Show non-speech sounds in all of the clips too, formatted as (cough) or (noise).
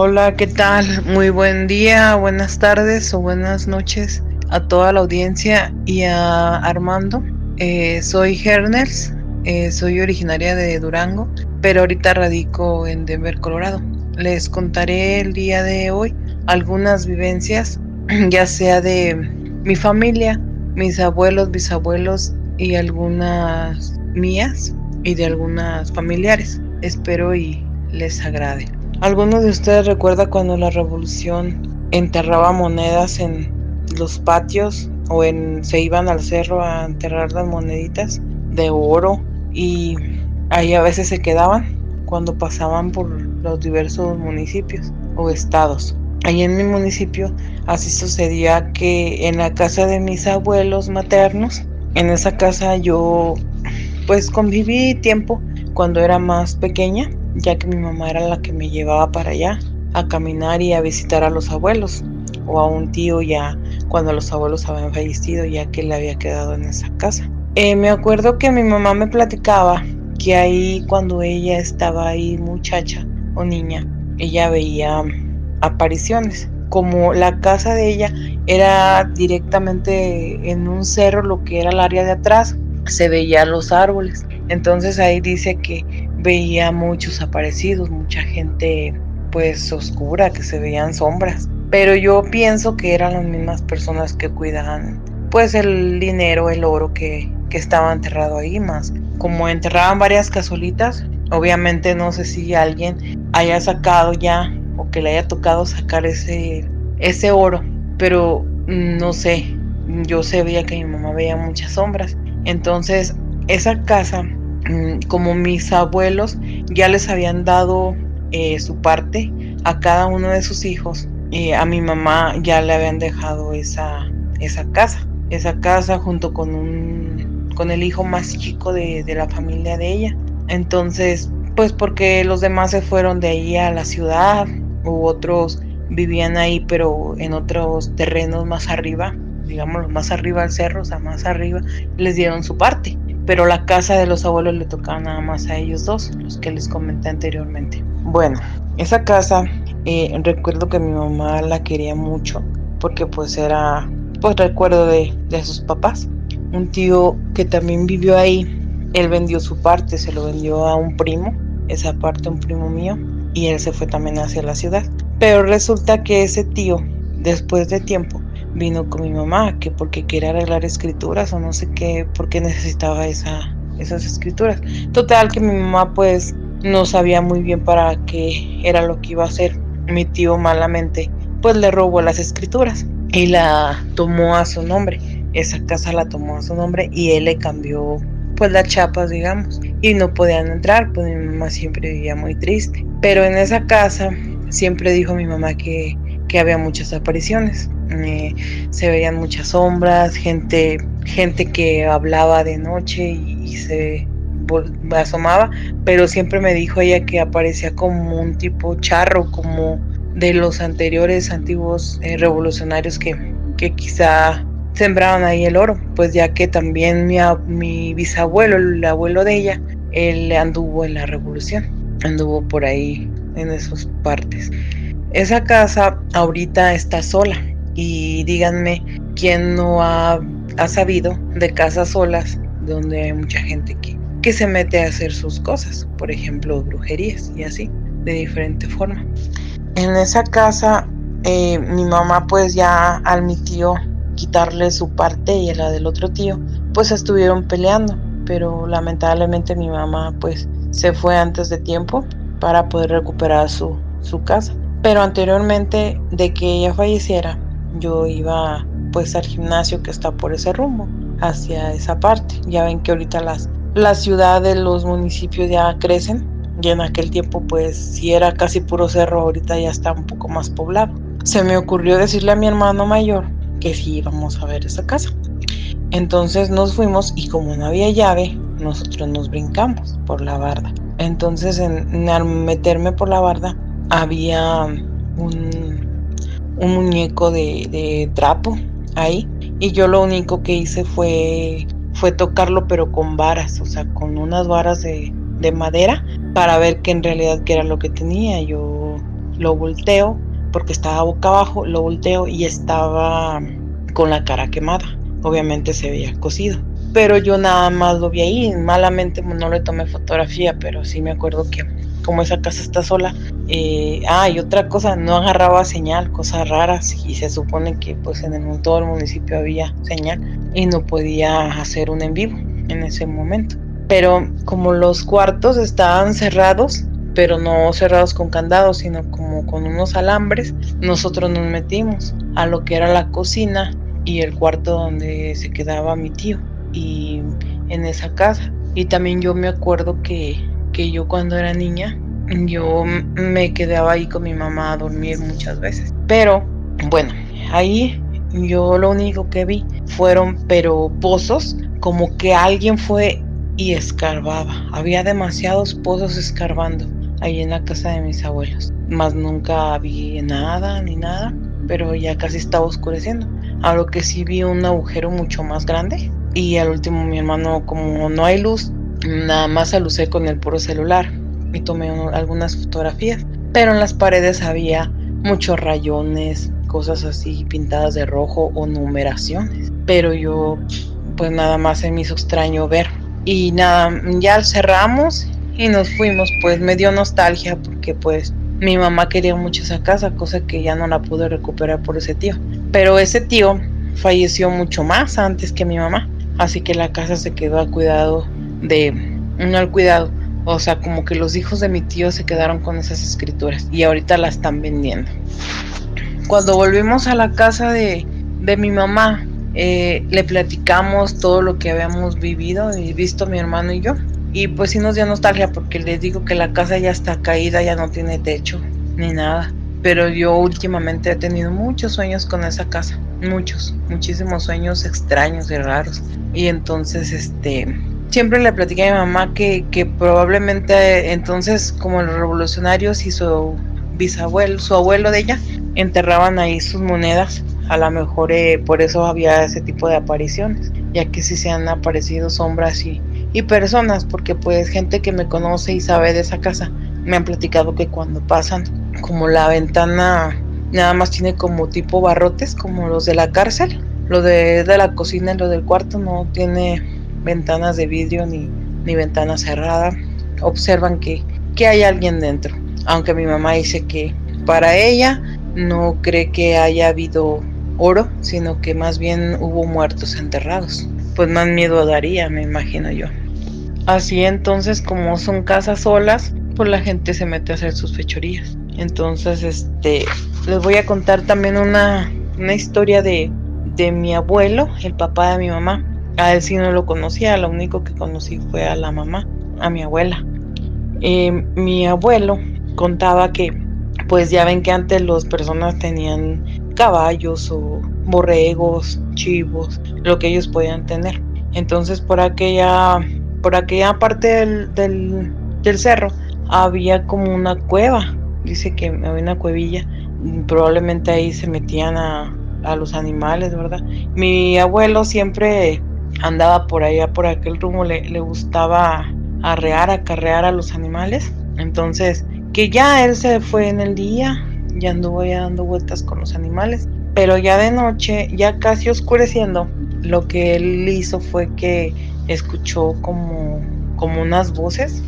Hola, ¿qué tal? Muy buen día, buenas tardes o buenas noches a toda la audiencia y a Armando. Eh, soy Hernels, eh, soy originaria de Durango, pero ahorita radico en Denver, Colorado. Les contaré el día de hoy algunas vivencias, (clears throat) ya sea de mi familia, mis abuelos, bisabuelos y algunas mías y de algunas familiares. Espero y les agrade. ¿Alguno de ustedes recuerda cuando la revolución enterraba monedas en los patios o en, se iban al cerro a enterrar las moneditas de oro y ahí a veces se quedaban cuando pasaban por los diversos municipios o estados? Ahí en mi municipio así sucedía que en la casa de mis abuelos maternos, en esa casa yo pues conviví tiempo cuando era más pequeña ya que mi mamá era la que me llevaba para allá a caminar y a visitar a los abuelos o a un tío ya cuando los abuelos habían fallecido ya que él había quedado en esa casa. Eh, me acuerdo que mi mamá me platicaba que ahí cuando ella estaba ahí muchacha o niña, ella veía apariciones. Como la casa de ella era directamente en un cerro, lo que era el área de atrás, se veían los árboles. Entonces ahí dice que veía muchos aparecidos, mucha gente pues oscura, que se veían sombras. Pero yo pienso que eran las mismas personas que cuidaban pues el dinero, el oro que, que estaba enterrado ahí más. Como enterraban varias casolitas, obviamente no sé si alguien haya sacado ya o que le haya tocado sacar ese, ese oro, pero no sé, yo sabía que mi mamá veía muchas sombras. Entonces, esa casa como mis abuelos ya les habían dado eh, su parte a cada uno de sus hijos, y a mi mamá ya le habían dejado esa, esa casa, esa casa junto con un con el hijo más chico de, de la familia de ella. Entonces, pues porque los demás se fueron de ahí a la ciudad, u otros vivían ahí, pero en otros terrenos más arriba, digamos más arriba al cerro, o sea, más arriba, les dieron su parte pero la casa de los abuelos le tocaba nada más a ellos dos, los que les comenté anteriormente. Bueno, esa casa eh, recuerdo que mi mamá la quería mucho porque pues era, pues recuerdo de, de sus papás. Un tío que también vivió ahí, él vendió su parte, se lo vendió a un primo, esa parte un primo mío, y él se fue también hacia la ciudad. Pero resulta que ese tío, después de tiempo, vino con mi mamá, que porque quería arreglar escrituras o no sé qué, porque necesitaba esa, esas escrituras. Total que mi mamá pues no sabía muy bien para qué era lo que iba a hacer. Mi tío malamente pues le robó las escrituras y la tomó a su nombre. Esa casa la tomó a su nombre y él le cambió pues las chapas, digamos, y no podían entrar, pues mi mamá siempre vivía muy triste. Pero en esa casa siempre dijo mi mamá que, que había muchas apariciones se veían muchas sombras, gente, gente que hablaba de noche y, se asomaba, pero siempre me dijo ella que aparecía como un tipo charro, como de los anteriores antiguos eh, revolucionarios que, que quizá sembraban ahí el oro, pues ya que también mi, mi bisabuelo, el abuelo de ella, él anduvo en la revolución, anduvo por ahí en esas partes. Esa casa ahorita está sola, y díganme quién no ha, sabido de casas solas donde hay mucha gente que, que se mete a hacer sus cosas, por ejemplo, brujerías y así, de diferente forma. En esa casa, eh, mi mamá pues ya al mi tío quitarle su parte y la del otro tío, pues estuvieron peleando, pero lamentablemente mi mamá pues se fue antes de tiempo para poder recuperar su, su casa. Pero anteriormente de que ella falleciera, yo iba pues al gimnasio que está por ese rumbo, hacia esa parte. Ya ven que ahorita las, las ciudades, los municipios ya crecen y en aquel tiempo pues si era casi puro cerro, ahorita ya está un poco más poblado. Se me ocurrió decirle a mi hermano mayor que sí íbamos a ver esa casa. Entonces nos fuimos y como no había llave, nosotros nos brincamos por la barda. Entonces en, al meterme por la barda había un un muñeco de, trapo ahí. Y yo lo único que hice fue, fue tocarlo, pero con varas, o sea, con unas varas de, madera para ver que en realidad qué era lo que tenía. Yo lo volteo porque estaba boca abajo, lo volteo y estaba con la cara quemada. Obviamente se veía cocido. Pero yo nada más lo vi ahí, malamente no le tomé fotografía, pero sí me acuerdo que como esa casa está sola. Eh, ah, y otra cosa, no agarraba señal, cosas raras, y se supone que pues en el, todo el municipio había señal y no podía hacer un en vivo en ese momento. Pero como los cuartos estaban cerrados, pero no cerrados con candados, sino como con unos alambres, nosotros nos metimos a lo que era la cocina y el cuarto donde se quedaba mi tío y en esa casa. Y también yo me acuerdo que, que yo cuando era niña, yo me quedaba ahí con mi mamá a dormir muchas veces. Pero bueno, ahí yo lo único que vi fueron pero pozos, como que alguien fue y escarbaba. Había demasiados pozos escarbando ahí en la casa de mis abuelos. Más nunca vi nada ni nada, pero ya casi estaba oscureciendo. A lo que sí vi un agujero mucho más grande. Y al último mi hermano, como no hay luz, nada más alucé con el puro celular y tomé algunas fotografías. Pero en las paredes había muchos rayones, cosas así pintadas de rojo o numeraciones. Pero yo pues nada más se me hizo extraño ver. Y nada, ya cerramos y nos fuimos, pues me dio nostalgia porque pues mi mamá quería mucho esa casa, cosa que ya no la pude recuperar por ese tío. Pero ese tío falleció mucho más antes que mi mamá, así que la casa se quedó al cuidado de, no al cuidado, o sea, como que los hijos de mi tío se quedaron con esas escrituras y ahorita la están vendiendo. Cuando volvimos a la casa de, de mi mamá, eh, le platicamos todo lo que habíamos vivido y visto mi hermano y yo. Y pues sí nos dio nostalgia porque les digo que la casa ya está caída, ya no tiene techo ni nada. Pero yo últimamente he tenido muchos sueños con esa casa, muchos, muchísimos sueños extraños y raros. Y entonces, este, siempre le platiqué a mi mamá que, que probablemente entonces como los revolucionarios y su bisabuelo, su abuelo de ella, enterraban ahí sus monedas. A lo mejor eh, por eso había ese tipo de apariciones, ya que si se han aparecido sombras y y personas, porque pues gente que me conoce y sabe de esa casa me han platicado que cuando pasan, como la ventana nada más tiene como tipo barrotes, como los de la cárcel, lo de, de la cocina y lo del cuarto no tiene ventanas de vidrio ni, ni ventana cerrada, observan que, que hay alguien dentro, aunque mi mamá dice que para ella no cree que haya habido oro, sino que más bien hubo muertos enterrados pues más miedo daría, me imagino yo. Así entonces, como son casas solas, pues la gente se mete a hacer sus fechorías. Entonces, este, les voy a contar también una, una historia de, de mi abuelo, el papá de mi mamá. A él sí no lo conocía, lo único que conocí fue a la mamá, a mi abuela. Eh, mi abuelo contaba que, pues ya ven que antes las personas tenían caballos o borregos, chivos, lo que ellos podían tener. Entonces por aquella, por aquella parte del, del, cerro había como una cueva, dice que había una cuevilla, probablemente ahí se metían a, a los animales, ¿verdad? Mi abuelo siempre andaba por allá, por aquel rumbo, le, le gustaba arrear, acarrear a los animales. Entonces, que ya él se fue en el día, ya anduvo ya dando vueltas con los animales pero ya de noche, ya casi oscureciendo, lo que él hizo fue que escuchó como, como unas voces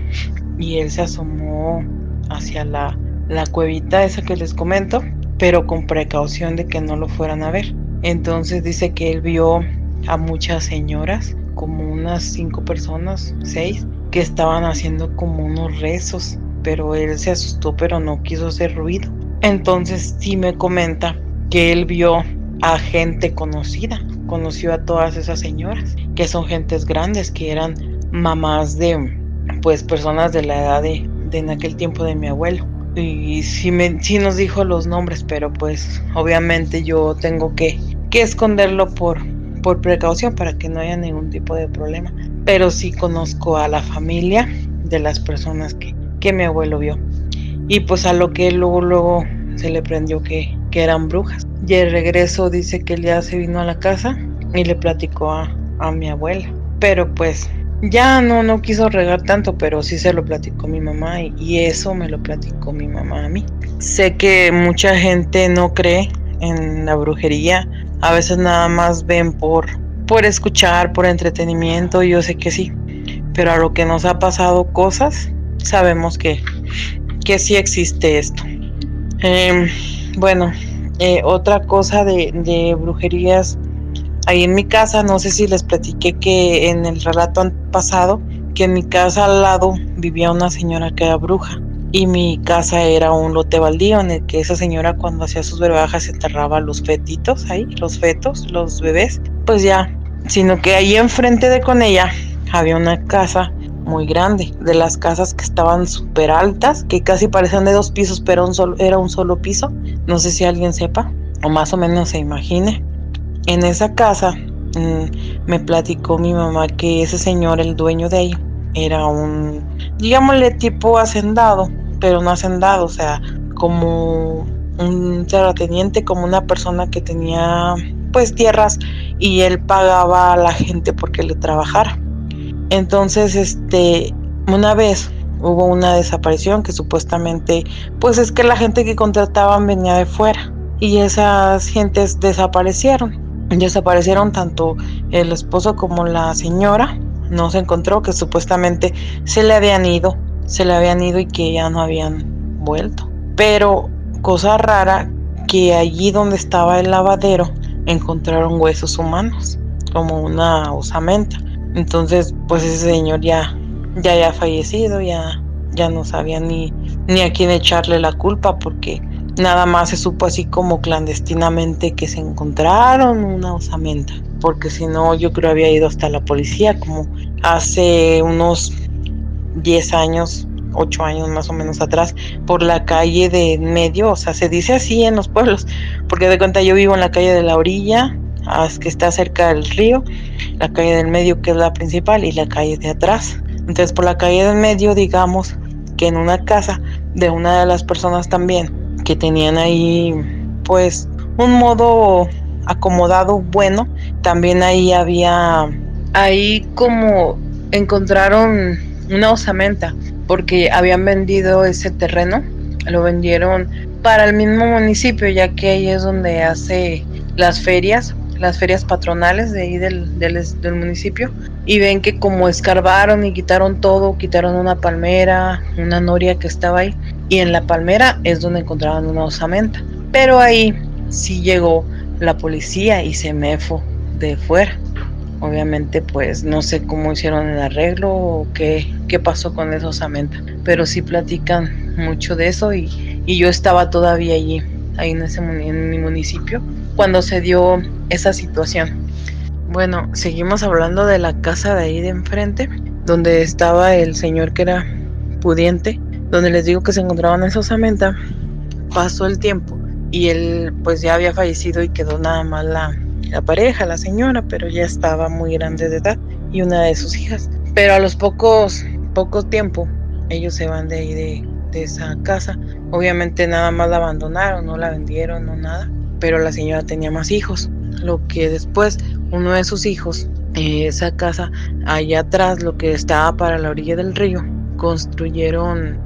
y él se asomó hacia la, la cuevita esa que les comento, pero con precaución de que no lo fueran a ver. Entonces dice que él vio a muchas señoras, como unas cinco personas, seis, que estaban haciendo como unos rezos, pero él se asustó, pero no quiso hacer ruido. Entonces sí me comenta que él vio a gente conocida, conoció a todas esas señoras, que son gentes grandes, que eran mamás de pues personas de la edad de, en aquel tiempo de mi abuelo. Y sí, me, sí nos dijo los nombres, pero pues obviamente yo tengo que, que esconderlo por, por precaución para que no haya ningún tipo de problema. Pero sí conozco a la familia de las personas que, que mi abuelo vio. Y pues a lo que luego, luego se le prendió que, que eran brujas. Y el regreso dice que él ya se vino a la casa y le platicó a, a mi abuela. Pero pues ya no, no quiso regar tanto, pero sí se lo platicó mi mamá y, y eso me lo platicó mi mamá a mí. Sé que mucha gente no cree en la brujería, a veces nada más ven por, por escuchar, por entretenimiento, yo sé que sí, pero a lo que nos ha pasado cosas, sabemos que, que sí existe esto. Em, bueno, eh, otra cosa de, de brujerías ahí en mi casa, no sé si les platiqué que en el relato pasado, que en mi casa al lado vivía una señora que era bruja y mi casa era un lote baldío en el que esa señora cuando hacía sus verbajas enterraba los fetitos ahí, los fetos, los bebés, pues ya, sino que ahí enfrente de con ella había una casa muy grande, de las casas que estaban súper altas, que casi parecían de dos pisos, pero un solo, era un solo piso, no sé si alguien sepa o más o menos se imagine. En esa casa mmm, me platicó mi mamá que ese señor, el dueño de ahí, era un, digámosle tipo hacendado, pero no hacendado, o sea, como un terrateniente, como una persona que tenía pues tierras y él pagaba a la gente porque le trabajara. Entonces, este, una vez hubo una desaparición que supuestamente, pues es que la gente que contrataban venía de fuera y esas gentes desaparecieron. Desaparecieron tanto el esposo como la señora. No se encontró que supuestamente se le habían ido se le habían ido y que ya no habían vuelto. Pero cosa rara que allí donde estaba el lavadero encontraron huesos humanos, como una osamenta. Entonces, pues ese señor ya ya había fallecido, ya ya no sabía ni ni a quién echarle la culpa porque nada más se supo así como clandestinamente que se encontraron una osamenta, porque si no yo creo había ido hasta la policía como hace unos 10 años, 8 años más o menos atrás, por la calle de medio, o sea, se dice así en los pueblos, porque de cuenta yo vivo en la calle de la orilla, que está cerca del río, la calle del medio que es la principal y la calle de atrás. Entonces por la calle del medio, digamos que en una casa de una de las personas también que tenían ahí pues un modo acomodado bueno, también ahí había, ahí como encontraron una osamenta, porque habían vendido ese terreno, lo vendieron para el mismo municipio, ya que ahí es donde hace las ferias, las ferias patronales de ahí del, del, del municipio, y ven que como escarbaron y quitaron todo, quitaron una palmera, una noria que estaba ahí, y en la palmera es donde encontraban una osamenta. Pero ahí sí llegó la policía y se me fue de fuera. Obviamente, pues no sé cómo hicieron el arreglo o qué, qué pasó con esa osamenta, pero sí platican mucho de eso y, y yo estaba todavía allí, ahí en, ese, en mi municipio, cuando se dio esa situación. Bueno, seguimos hablando de la casa de ahí de enfrente, donde estaba el señor que era pudiente, donde les digo que se encontraban en osamenta. Pasó el tiempo y él pues ya había fallecido y quedó nada más la, la pareja, la señora, pero ya estaba muy grande de edad y una de sus hijas. Pero a los pocos, poco tiempo, ellos se van de ahí de, esa casa. Obviamente nada más la abandonaron, no la vendieron, no nada. Pero la señora tenía más hijos. Lo que después uno de sus hijos, eh, esa casa allá atrás, lo que estaba para la orilla del río, construyeron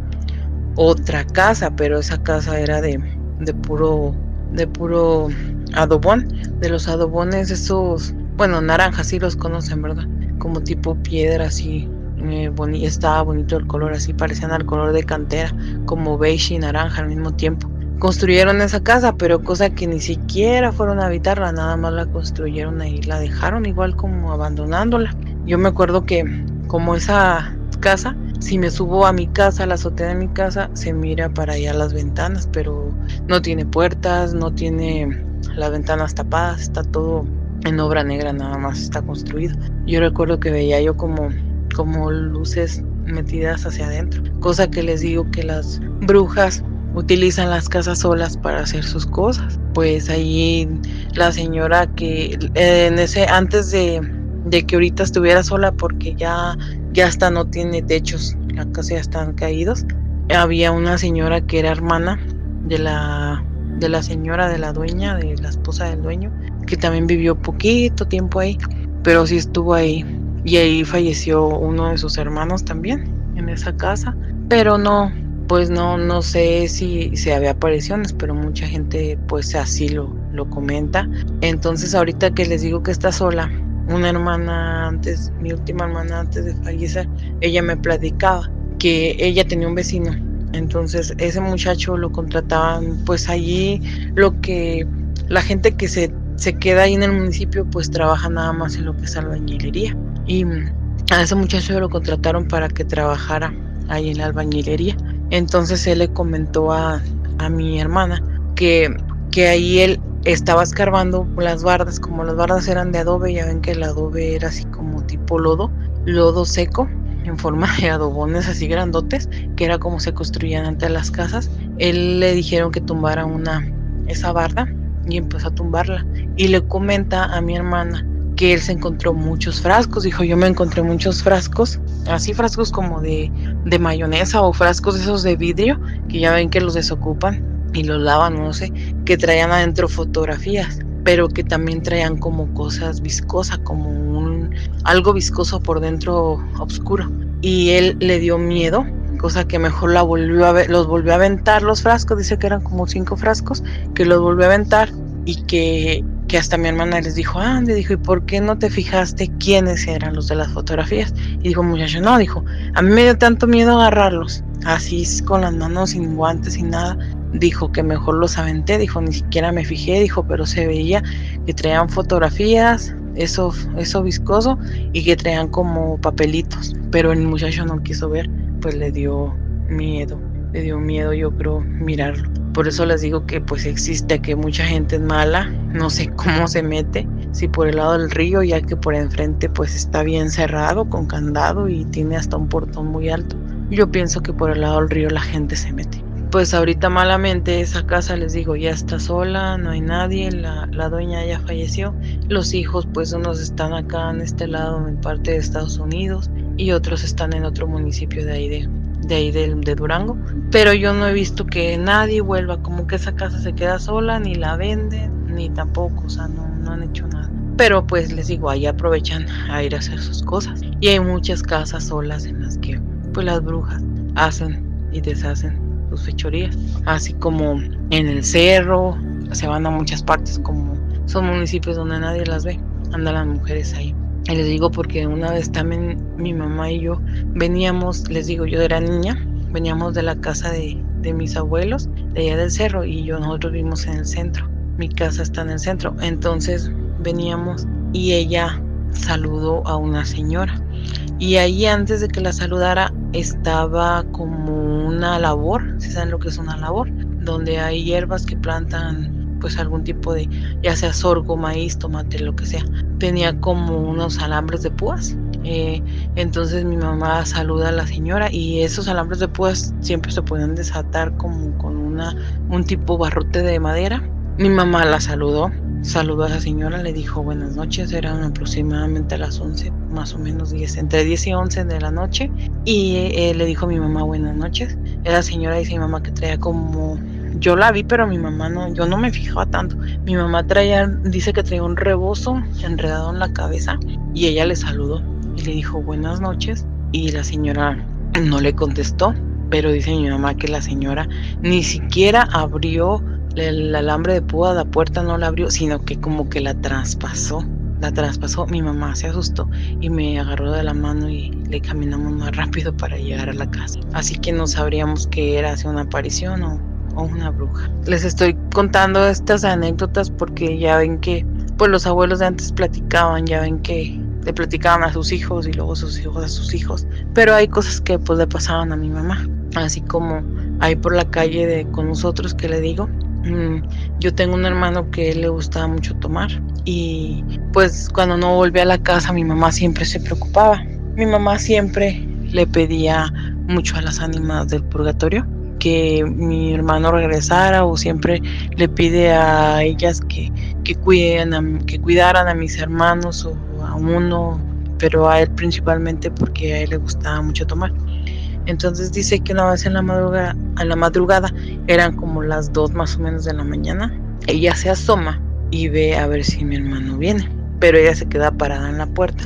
otra casa, pero esa casa era de, de puro, de puro adobón, de los adobones esos, bueno, naranjas sí los conocen, ¿verdad? Como tipo piedra así, eh, boni estaba bonito el color, así parecían al color de cantera, como beige y naranja al mismo tiempo. Construyeron esa casa, pero cosa que ni siquiera fueron a habitarla, nada más la construyeron ahí, la dejaron igual como abandonándola. Yo me acuerdo que como esa casa, si me subo a mi casa, a la azotea de mi casa, se mira para allá las ventanas, pero no tiene puertas, no tiene las ventanas tapadas, está todo en obra negra nada más está construido. Yo recuerdo que veía yo como, como luces metidas hacia adentro, cosa que les digo que las brujas utilizan las casas solas para hacer sus cosas. Pues ahí la señora que en ese antes de, de que ahorita estuviera sola porque ya ya hasta no tiene techos, la casa ya están caídos. Había una señora que era hermana de la de la señora de la dueña, de la esposa del dueño, que también vivió poquito tiempo ahí, pero sí estuvo ahí y ahí falleció uno de sus hermanos también en esa casa, pero no, pues no, no sé si, se había apariciones, pero mucha gente pues así lo, lo comenta. Entonces ahorita que les digo que está sola, una hermana antes, mi última hermana antes de fallecer, ella me platicaba que ella tenía un vecino. Entonces ese muchacho lo contrataban pues allí lo que la gente que se, se queda ahí en el municipio pues trabaja nada más en lo que es albañilería. Y a ese muchacho lo contrataron para que trabajara ahí en la albañilería. Entonces él le comentó a, a mi hermana que, que ahí él estaba escarbando las bardas, como las bardas eran de adobe, ya ven que el adobe era así como tipo lodo, lodo seco en forma de adobones así grandotes, que era como se construían antes las casas. Él le dijeron que tumbara una esa barda y empezó a tumbarla y le comenta a mi hermana que él se encontró muchos frascos, dijo yo me encontré muchos frascos, así frascos como de, de mayonesa o frascos esos de vidrio, que ya ven que los desocupan y los lavan, no sé, que traían adentro fotografías, pero que también traían como cosas viscosas, como un algo viscoso por dentro oscuro. Y él le dio miedo, cosa que mejor la volvió los volvió a aventar los frascos, dice que eran como cinco frascos, que los volvió a aventar y que, que hasta mi hermana les dijo, ah, le dijo, ¿y por qué no te fijaste quiénes eran los de las fotografías? Y dijo, muchacho, no, dijo, a mí me dio tanto miedo agarrarlos, así con las manos sin guantes, sin nada, dijo que mejor los aventé, dijo, ni siquiera me fijé, dijo, pero se veía que traían fotografías, eso, eso viscoso, y que traían como papelitos, pero el muchacho no quiso ver, pues le dio miedo, le dio miedo yo creo mirarlo. Por eso les digo que pues existe, que mucha gente es mala, no sé (laughs) cómo se mete, si por el lado del río, ya que por enfrente pues está bien cerrado con candado y tiene hasta un portón muy alto. Yo pienso que por el lado del río la gente se mete pues ahorita malamente esa casa les digo ya está sola, no hay nadie, la, dueña ya falleció, los hijos pues unos están acá en este lado en parte de Estados Unidos y otros están en otro municipio de ahí de, de ahí de, de, Durango, pero yo no he visto que nadie vuelva, como que esa casa se queda sola, ni la venden, ni tampoco, o sea, no, no han hecho nada. Pero pues les digo, ahí aprovechan a ir a hacer sus cosas. Y hay muchas casas solas en las que pues las brujas hacen y deshacen fechorías, así como en el cerro, se van a muchas partes como son municipios donde nadie las ve, andan las mujeres ahí. Y les digo porque una vez también mi mamá y yo veníamos, les digo, yo era niña, veníamos de la casa de, de mis abuelos, de allá del cerro, y yo nosotros vivimos en el centro. Mi casa está en el centro. Entonces veníamos y ella saludó a una señora. Y ahí antes de que la saludara estaba como una labor, si saben lo que es una labor, donde hay hierbas que plantan pues algún tipo de, ya sea sorgo, maíz, tomate, lo que sea. Tenía como unos alambres de púas. Eh, entonces mi mamá saluda a la señora y esos alambres de púas siempre se pueden desatar como con una, un tipo barrote de madera. Mi mamá la saludó saludó a esa señora, le dijo buenas noches, eran aproximadamente las 11, más o menos 10, entre 10 y 11 de la noche, y eh, le dijo mi mamá buenas noches. Esa señora dice mi mamá que traía como, yo la vi, pero mi mamá no, yo no me fijaba tanto. Mi mamá traía, dice que traía un rebozo enredado en la cabeza, y ella le saludó y le dijo buenas noches, y la señora no le contestó, pero dice mi mamá que la señora ni siquiera abrió el alambre de púa la puerta no la abrió, sino que como que la traspasó. La traspasó, mi mamá se asustó y me agarró de la mano y le caminamos más rápido para llegar a la casa. Así que no sabríamos que era si una aparición o, o una bruja. Les estoy contando estas anécdotas porque ya ven que pues los abuelos de antes platicaban, ya ven que le platicaban a sus hijos y luego sus hijos a sus hijos. Pero hay cosas que pues le pasaban a mi mamá. Así como ahí por la calle de con nosotros que le digo, yo tengo un hermano que le gustaba mucho tomar y pues cuando no volvía a la casa mi mamá siempre se preocupaba. Mi mamá siempre le pedía mucho a las ánimas del purgatorio que mi hermano regresara o siempre le pide a ellas que, que, cuiden que cuidaran a mis hermanos o a uno, pero a él principalmente porque a él le gustaba mucho tomar. Entonces dice que una vez en la madrugada, la madrugada eran como las dos más o menos de la mañana. Ella se asoma y ve a ver si mi hermano viene, pero ella se queda parada en la puerta.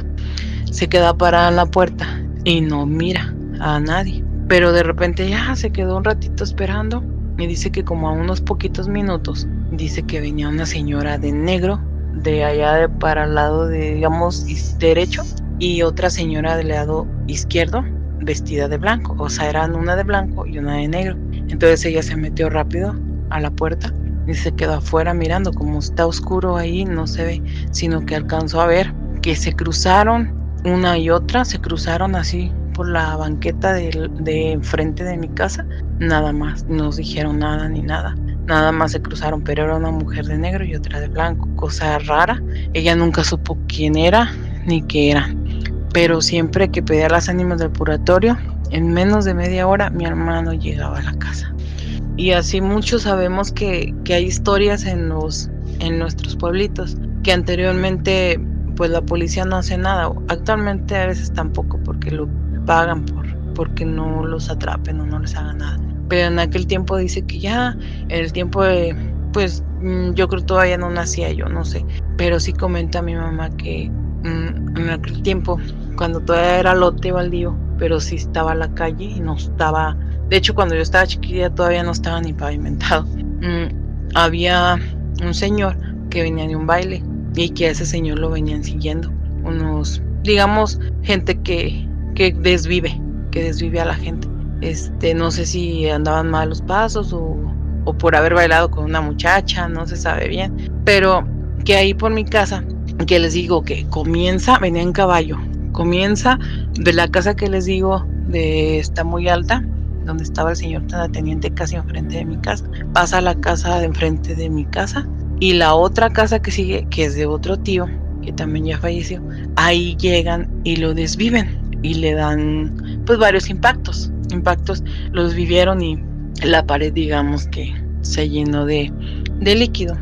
se queda parada en la puerta y no mira a nadie. Pero de repente ya se quedó un ratito esperando y dice que como a unos poquitos minutos, dice que venía una señora de negro de allá de para el lado de, digamos, derecho y otra señora del lado izquierdo vestida de blanco. O sea, eran una de blanco y una de negro. Entonces ella se metió rápido a la puerta y se quedó afuera mirando. Como está oscuro ahí, no se ve, sino que alcanzó a ver que se cruzaron una y otra, se cruzaron así por la banqueta de, enfrente de mi casa. Nada más, no dijeron nada ni nada. Nada más se cruzaron, pero era una mujer de negro y otra de blanco. Cosa rara. Ella nunca supo quién era ni qué era. Pero siempre que pedía las ánimas del purgatorio, en menos de media hora mi hermano llegaba a la casa. Y así muchos sabemos que, que hay historias en, los, en nuestros pueblitos que anteriormente pues la policía no hace nada. Actualmente a veces tampoco porque lo pagan por porque no los atrapen o no les hagan nada. Pero en aquel tiempo dice que ya, en el tiempo de, pues mm, yo creo todavía no nacía yo, no sé. Pero sí comenta mi mamá que en aquel tiempo, cuando todavía era lote baldío, pero sí estaba la calle y no estaba, de hecho cuando yo estaba chiquilla todavía no estaba ni pavimentado. Mm, había un señor que venía de un baile y que a ese señor lo venían siguiendo unos, digamos, gente que, que desvive, que desvive a la gente. Este, no sé si andaban mal los pasos o, o por haber bailado con una muchacha, no se sabe bien. Pero que ahí por mi casa, que les digo que comienza, venía en caballo, comienza de la casa que les digo de está muy alta, donde estaba el señor teniente casi enfrente de mi casa, pasa a la casa de enfrente de mi casa y la otra casa que sigue, que es de otro tío, que también ya falleció, ahí llegan y lo desviven y le dan pues varios impactos impactos los vivieron y la pared digamos que se llenó de, de líquido.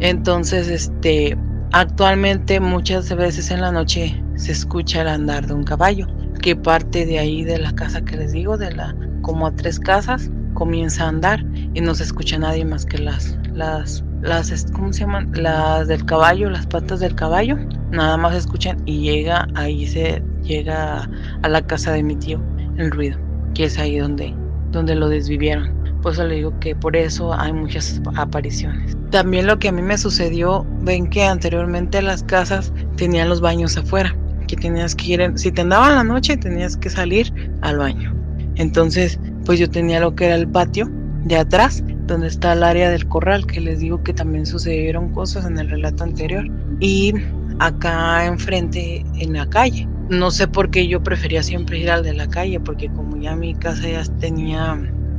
Entonces, este, actualmente muchas veces en la noche se escucha el andar de un caballo que parte de ahí de la casa que les digo, de la como a tres casas, comienza a andar y no se escucha nadie más que las las las ¿cómo se llaman? las del caballo, las patas del caballo, nada más se escuchan y llega ahí se llega a la casa de mi tío el ruido que es ahí donde, donde lo desvivieron. Por eso le digo que por eso hay muchas apariciones. También lo que a mí me sucedió, ven que anteriormente las casas tenían los baños afuera, que tenías que ir, si te andaban la noche tenías que salir al baño. Entonces, pues yo tenía lo que era el patio de atrás, donde está el área del corral, que les digo que también sucedieron cosas en el relato anterior. Y acá enfrente, en la calle, no sé por qué yo prefería siempre ir al de la calle, porque como ya mi casa ya tenía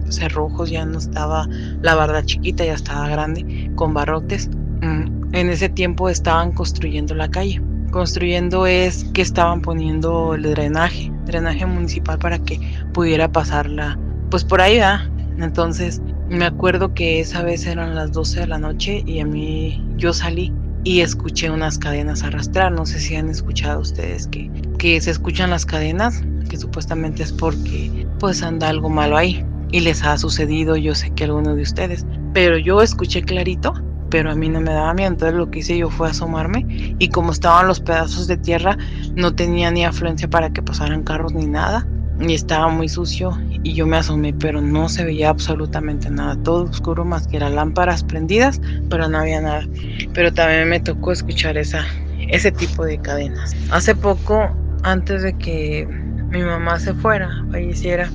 cerrojos, ya no estaba la barda chiquita, ya estaba grande, con barrotes. Mm, en ese tiempo estaban construyendo la calle. Construyendo es que estaban poniendo el drenaje, drenaje municipal para que pudiera pasarla, pues por ahí va. Entonces me acuerdo que esa vez eran las 12 de la noche y a mí yo salí y escuché unas cadenas arrastrar. No sé si han escuchado ustedes que, que se escuchan las cadenas, que supuestamente es porque pues anda algo malo ahí y les ha sucedido, yo sé que a alguno de ustedes, pero yo escuché clarito, pero a mí no me daba miedo, entonces lo que hice yo fue asomarme y como estaban los pedazos de tierra, no tenía ni afluencia para que pasaran carros ni nada, y estaba muy sucio y yo me asomé, pero no se veía absolutamente nada, todo oscuro más que las lámparas prendidas, pero no había nada. Pero también me tocó escuchar esa, ese tipo de cadenas. Hace poco, antes de que mi mamá se fuera, falleciera,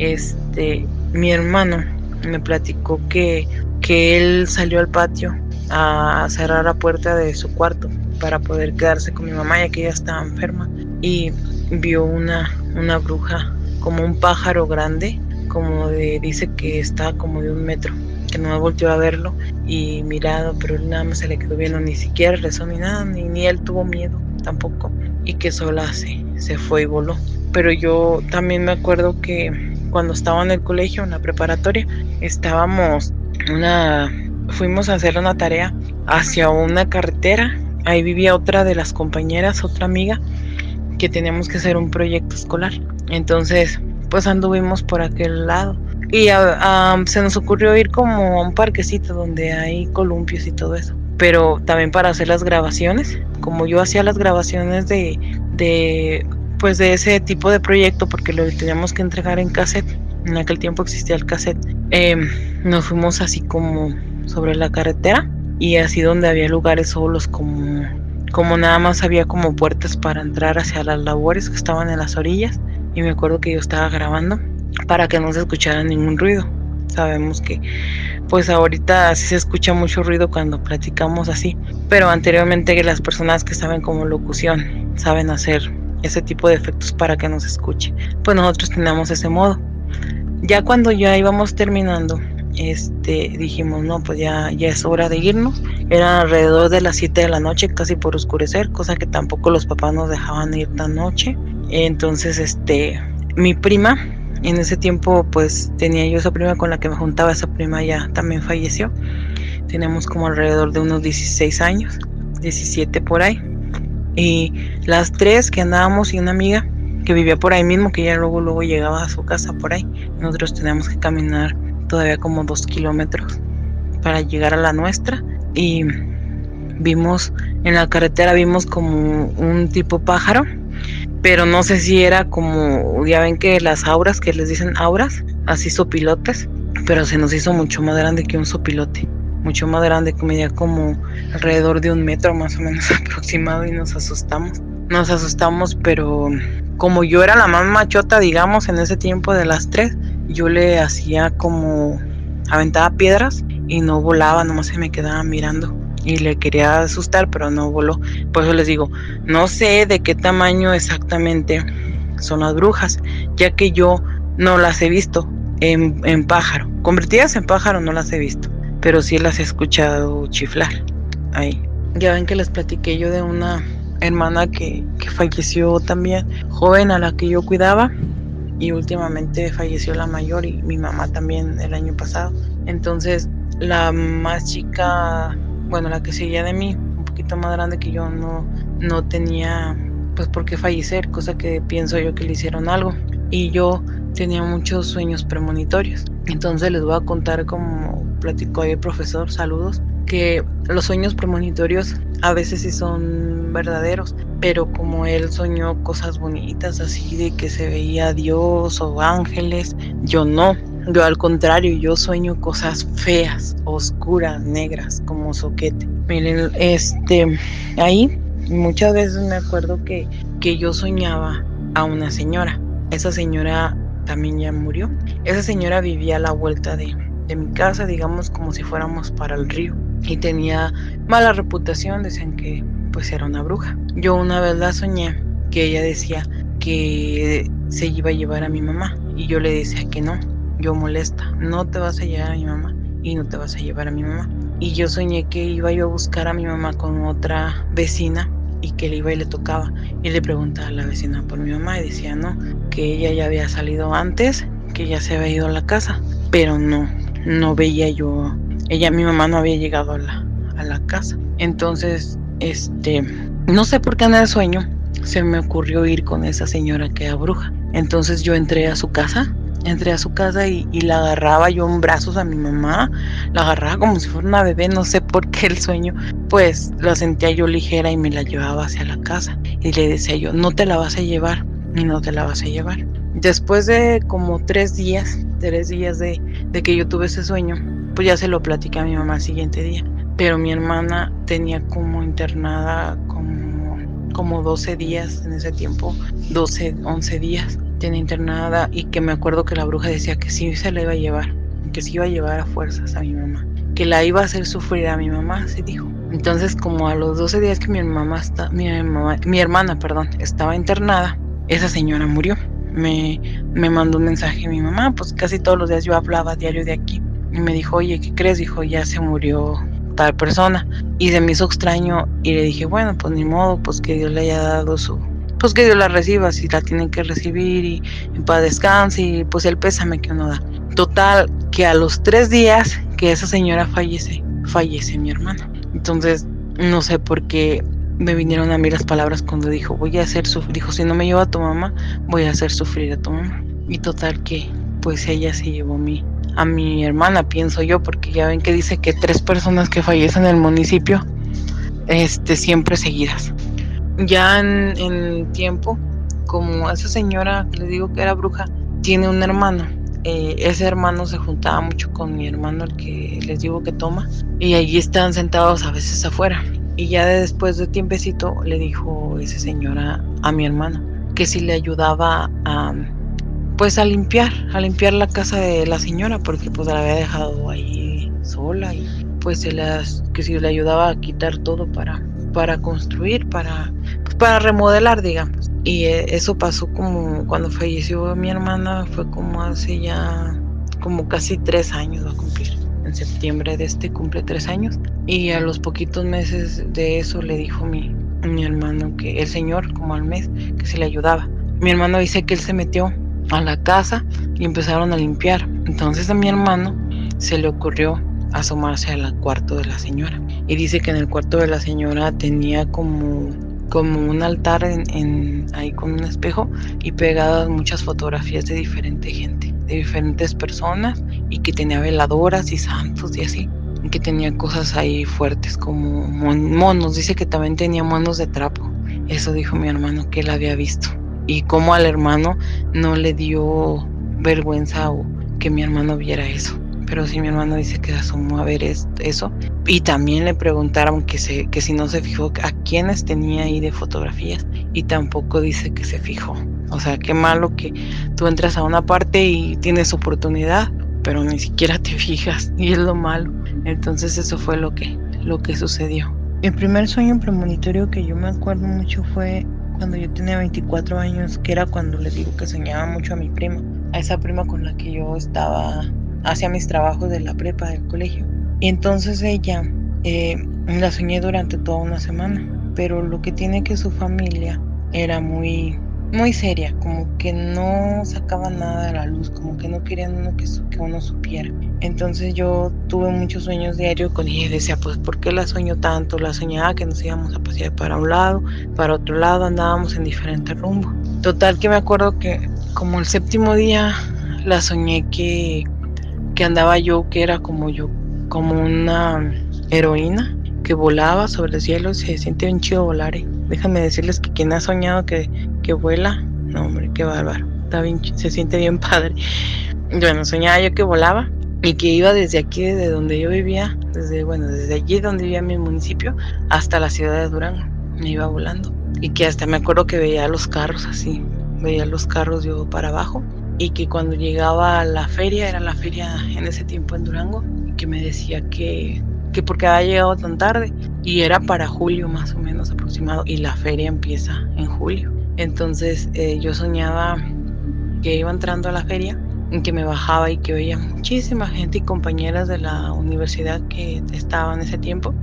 este, mi hermano me platicó que, que él salió al patio a cerrar la puerta de su cuarto para poder quedarse con mi mamá ya que ella estaba enferma y vio una, una bruja como un pájaro grande, como de, dice que está como de un metro, que no volteó a verlo y mirado, pero él nada más se le quedó viendo, ni siquiera rezó ni nada, ni, ni él tuvo miedo tampoco, y que sola se, se fue y voló. Pero yo también me acuerdo que cuando estaba en el colegio, en la preparatoria, estábamos una fuimos a hacer una tarea hacia una carretera. Ahí vivía otra de las compañeras, otra amiga, que teníamos que hacer un proyecto escolar. Entonces, pues anduvimos por aquel lado. Y ah, ah, se nos ocurrió ir como a un parquecito donde hay columpios y todo eso. Pero también para hacer las grabaciones, como yo hacía las grabaciones de, de pues de ese tipo de proyecto porque lo teníamos que entregar en cassette en aquel tiempo existía el cassette em, nos fuimos así como sobre la carretera y así donde había lugares solos como como nada más había como puertas para entrar hacia las labores que estaban en las orillas y me acuerdo que yo estaba grabando para que no se escuchara ningún ruido. Sabemos que pues ahorita sí se escucha mucho ruido cuando platicamos así, pero anteriormente las personas que saben como locución saben hacer ese tipo de efectos para que nos escuche. Pues nosotros teníamos ese modo. Ya cuando ya íbamos terminando, este dijimos, no, pues ya, ya es hora de irnos. Era alrededor de las 7 de la noche, casi por oscurecer, cosa que tampoco los papás nos dejaban ir tan noche. Entonces, este, mi prima en ese tiempo pues tenía yo esa prima con la que me juntaba, esa prima ya también falleció. Tenemos como alrededor de unos 16 años, 17 por ahí. Y las tres que andábamos y una amiga que vivía por ahí mismo, que ya luego, luego llegaba a su casa por ahí. Nosotros teníamos que caminar todavía como dos kilómetros para llegar a la nuestra. Y vimos en la carretera, vimos como un tipo pájaro pero no sé si era como, ya ven que las auras, que les dicen auras, así sopilotes, pero se nos hizo mucho más grande que un sopilote, mucho más grande, que medía como alrededor de un metro más o menos (laughs) aproximado y nos asustamos. Nos asustamos, pero como yo era la más machota, digamos, en ese tiempo de las tres, yo le hacía como aventaba piedras y no volaba, nomás se me quedaba mirando y le quería asustar, pero no voló. Por eso les digo, no sé de qué tamaño exactamente son las brujas, ya que yo no las he visto en, en pájaro. Convertidas en pájaro no las he visto, pero sí las he escuchado chiflar ahí. Ya ven que les platiqué yo de una hermana que, que falleció también, joven a la que yo cuidaba, y últimamente falleció la mayor y mi mamá también el año pasado. Entonces, la más chica bueno, la que seguía de mí, un poquito más grande que yo, no, no tenía pues por qué fallecer, cosa que pienso yo que le hicieron algo. Y yo tenía muchos sueños premonitorios. Entonces les voy a contar como platicó ahí el profesor, saludos, que los sueños premonitorios a veces sí son verdaderos, pero como él soñó cosas bonitas así de que se veía Dios o ángeles, yo no. Yo al contrario, yo sueño cosas feas, oscuras, negras, como soquete. Miren, este, ahí muchas veces me acuerdo que, que yo soñaba a una señora. Esa señora también ya murió. Esa señora vivía a la vuelta de, de mi casa, digamos como si fuéramos para el río. Y tenía mala reputación, decían que pues era una bruja. Yo una vez la soñé que ella decía que se iba a llevar a mi mamá y yo le decía que no, yo molesta, no te vas a llevar a mi mamá y no te vas a llevar a mi mamá. Y yo soñé que iba yo a buscar a mi mamá con otra vecina y que le iba y le tocaba. Y le preguntaba a la vecina por mi mamá y decía no, que ella ya había salido antes, que ya se había ido a la casa, pero no, no veía yo, ella, mi mamá no había llegado a la, a la casa. Entonces, este, no sé por qué en el sueño se me ocurrió ir con esa señora que era bruja. Entonces yo entré a su casa entré a su casa y, la agarraba yo en brazos a mi mamá, la agarraba como si fuera una bebé, no sé por qué el sueño, pues la sentía yo ligera y me la llevaba hacia la casa y le decía yo, no te la vas a llevar, no te la vas a llevar. Después de como tres días, tres días de, de que yo tuve ese sueño, pues ya se lo platicé a mi mamá el siguiente día, pero mi hermana tenía como internada como, como 12 días en ese tiempo, 12, 11 días tiene internada y que me acuerdo que la bruja decía que sí se la iba a llevar, que se iba a llevar a fuerzas a mi mamá, que la iba a hacer sufrir a mi mamá, se dijo. Entonces, como a los 12 días que mi mamá está, mi, mi hermana, perdón, estaba internada, esa señora murió. Me, me mandó un mensaje mi mamá, pues casi todos los días yo hablaba diario de aquí. Y me dijo, oye, ¿qué crees? Dijo, ya se murió tal persona. Y se me hizo extraño y le dije, bueno, pues ni modo, pues que Dios le haya dado su, pues que Dios la reciba, si la tienen que recibir y, para descanse y pues el pésame que uno da. Total, que a los tres días que esa señora fallece, fallece mi hermana. Entonces, no sé por qué me vinieron a mí las palabras cuando dijo, voy a hacer sufrir, dijo, si no me llevo a tu mamá, voy a hacer sufrir a tu mamá. Y total que, pues ella se llevó a mí, a mi hermana, pienso yo, porque ya ven que dice que tres personas que fallecen en el municipio, este, siempre seguidas ya en, tiempo, como esa señora que le digo que era bruja, tiene un hermano. Eh, ese hermano se juntaba mucho con mi hermano, el que les digo que toma, y allí estaban sentados a veces afuera. Y ya después de tiempecito le dijo ese señora a mi hermano que si le ayudaba a pues a limpiar, a limpiar la casa de la señora porque pues la había dejado ahí sola y pues se las que si le ayudaba a quitar todo para para construir, para pues, para remodelar, digamos. Y eh, eso pasó como cuando falleció mi hermana, fue como hace ya como casi tres años va a cumplir. En septiembre de este cumple tres años. Y a los poquitos meses de eso le dijo mi, mi hermano que el señor, como al mes, que se le ayudaba. Mi hermano dice que él se metió a la casa y empezaron a limpiar. Entonces a mi hermano se le ocurrió asomarse al cuarto de la señora. Y dice que en el cuarto de la señora tenía como, como un altar en, ahí con un espejo y pegadas muchas fotografías de diferente gente, de diferentes personas y que tenía veladoras y santos y así. Que tenía cosas ahí fuertes como monos. Dice que también tenía monos de trapo. Eso dijo mi hermano que él había visto. Y como al hermano no le dio vergüenza o que mi hermano viera eso pero sí mi hermano dice que asomó a ver eso. Y también le preguntaron que, se, que si no se fijó a quiénes tenía ahí de fotografías y tampoco dice que se fijó. O sea, qué malo que tú entras a una parte y tienes oportunidad, pero ni siquiera te (laughs) fijas y es lo malo. Entonces eso fue lo que, lo que sucedió. El primer sueño premonitorio que yo me acuerdo mucho fue cuando yo tenía 24 años, que era cuando le digo que soñaba mucho a mi prima, a esa prima con la que yo estaba hacia mis trabajos de la prepa del colegio. Y entonces ella eh, la soñé durante toda una semana, pero lo que tiene que su familia era muy muy seria, como que no sacaba nada a la luz, como que no querían uno que, uno supiera. Entonces yo tuve muchos sueños diarios con ella y decía, pues ¿por qué la sueño tanto? La soñaba que nos íbamos a pasear para un lado, para otro lado, andábamos en diferentes rumbos. Total que me acuerdo que como el séptimo día la soñé que que andaba yo, que era como yo, como una heroína que volaba sobre el cielo, se siente bien chido volar. ¿eh? Déjame decirles que quien ha soñado que, que vuela, no hombre, qué bárbaro, está bien, se siente bien padre. Bueno, soñaba yo que volaba y que iba desde aquí, desde donde yo vivía, desde, bueno, desde allí donde vivía mi municipio, hasta la ciudad de Durango, me iba volando. Y que hasta me acuerdo que veía los carros así, veía los carros yo para abajo y que cuando llegaba a la feria, era la feria en ese tiempo en Durango, y que me decía que, que porque había llegado tan tarde y era para julio más o menos aproximado y la feria empieza en julio. Entonces eh, yo soñaba que iba entrando a la feria que me bajaba y que veía muchísima gente y compañeras de la universidad que estaban en ese tiempo.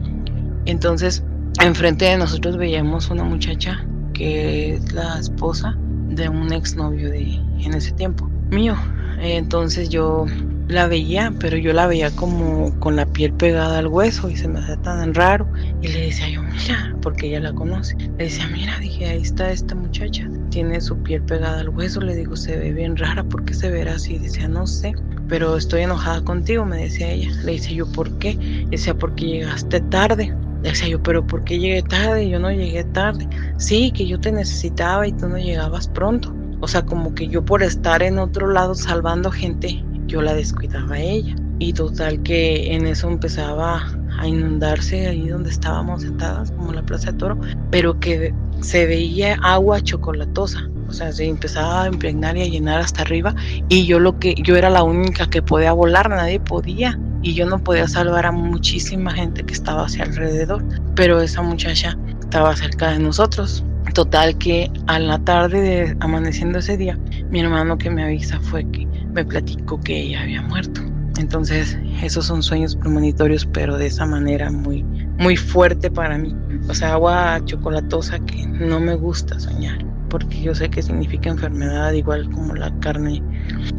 Entonces enfrente de nosotros veíamos una muchacha que es la esposa de un exnovio de en ese tiempo mío. Entonces yo la veía, pero yo la veía como con la piel pegada al hueso y se me hacía tan raro. Y le decía yo, mira, porque ella la conoce. Le decía, mira, dije, ahí está esta muchacha, tiene su piel pegada al hueso. Le digo, se ve bien rara, ¿por qué se verá así? Decía, no sé, pero estoy enojada contigo, me decía ella. Le decía yo, ¿por qué? Decía, porque llegaste tarde. Le decía yo, pero ¿por qué llegué tarde? Yo no llegué tarde. Sí, que yo te necesitaba y tú no llegabas pronto. O sea, como que yo por estar en otro lado salvando gente, yo la descuidaba a ella. Y total que en eso empezaba a inundarse ahí donde estábamos sentadas, como la Plaza de Toro, pero que se veía agua chocolatosa. O sea, se empezaba a impregnar y a llenar hasta arriba. Y yo lo que, yo era la única que podía volar, nadie podía. Y yo no podía salvar a muchísima gente que estaba hacia alrededor. Pero esa muchacha estaba cerca de nosotros. Total que a la tarde de amaneciendo ese día, mi hermano que me avisa fue que me platicó que ella había muerto. Entonces, esos son sueños premonitorios, pero de esa manera muy, muy fuerte para mí. O sea, agua chocolatosa que no me gusta soñar, porque yo sé que significa enfermedad, igual como la carne,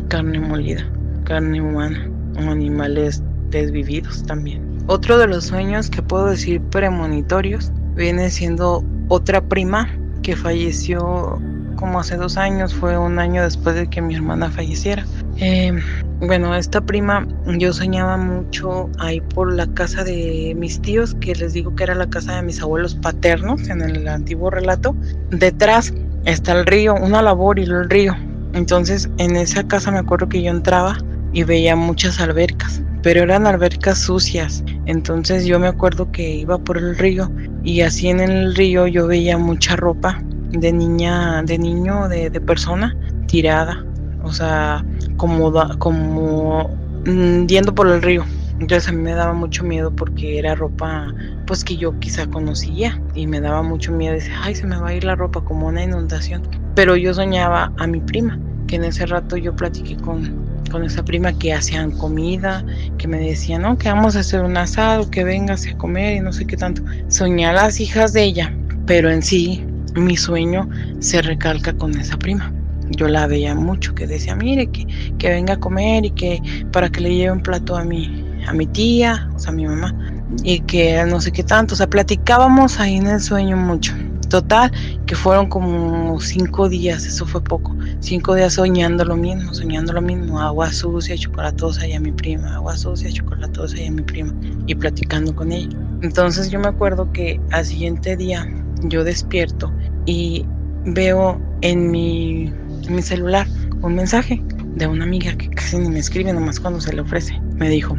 carne molida, carne humana, o animales desvividos también. Otro de los sueños que puedo decir premonitorios viene siendo otra prima que falleció como hace dos años, fue un año después de que mi hermana falleciera. Em, bueno, esta prima yo soñaba mucho ahí por la casa de mis tíos, que les digo que era la casa de mis abuelos paternos en el antiguo relato. Detrás está el río, una labor y el río. Entonces en esa casa me acuerdo que yo entraba y veía muchas albercas, pero eran albercas sucias. Entonces yo me acuerdo que iba por el río y así en el río yo veía mucha ropa de niña, de niño, de, de persona tirada, o sea, como, como mm, yendo por el río. Entonces a mí me daba mucho miedo porque era ropa pues que yo quizá conocía y me daba mucho miedo. Dice, ay, se me va a ir la ropa como una inundación. Pero yo soñaba a mi prima, que en ese rato yo platiqué con, con esa prima que hacían comida, que me decían, no, que vamos a hacer un asado, que vengas a comer y no sé qué tanto. Soñé a las hijas de ella, pero en sí mi sueño se recalca con esa prima yo la veía mucho, que decía, mire, que, que venga a comer y que para que le lleve un plato a mi, a mi tía, o sea, a mi mamá, y que no sé qué tanto, o sea, platicábamos ahí en el sueño mucho. Total, que fueron como cinco días, eso fue poco, cinco días soñando lo mismo, soñando lo mismo, agua sucia, chocolatosa y a mi prima, agua sucia, chocolatosa y a mi prima, y platicando con ella. Entonces yo me acuerdo que al siguiente día yo despierto y veo en mi mi celular un mensaje de una amiga que casi ni me escribe, nomás cuando se le ofrece. Me dijo,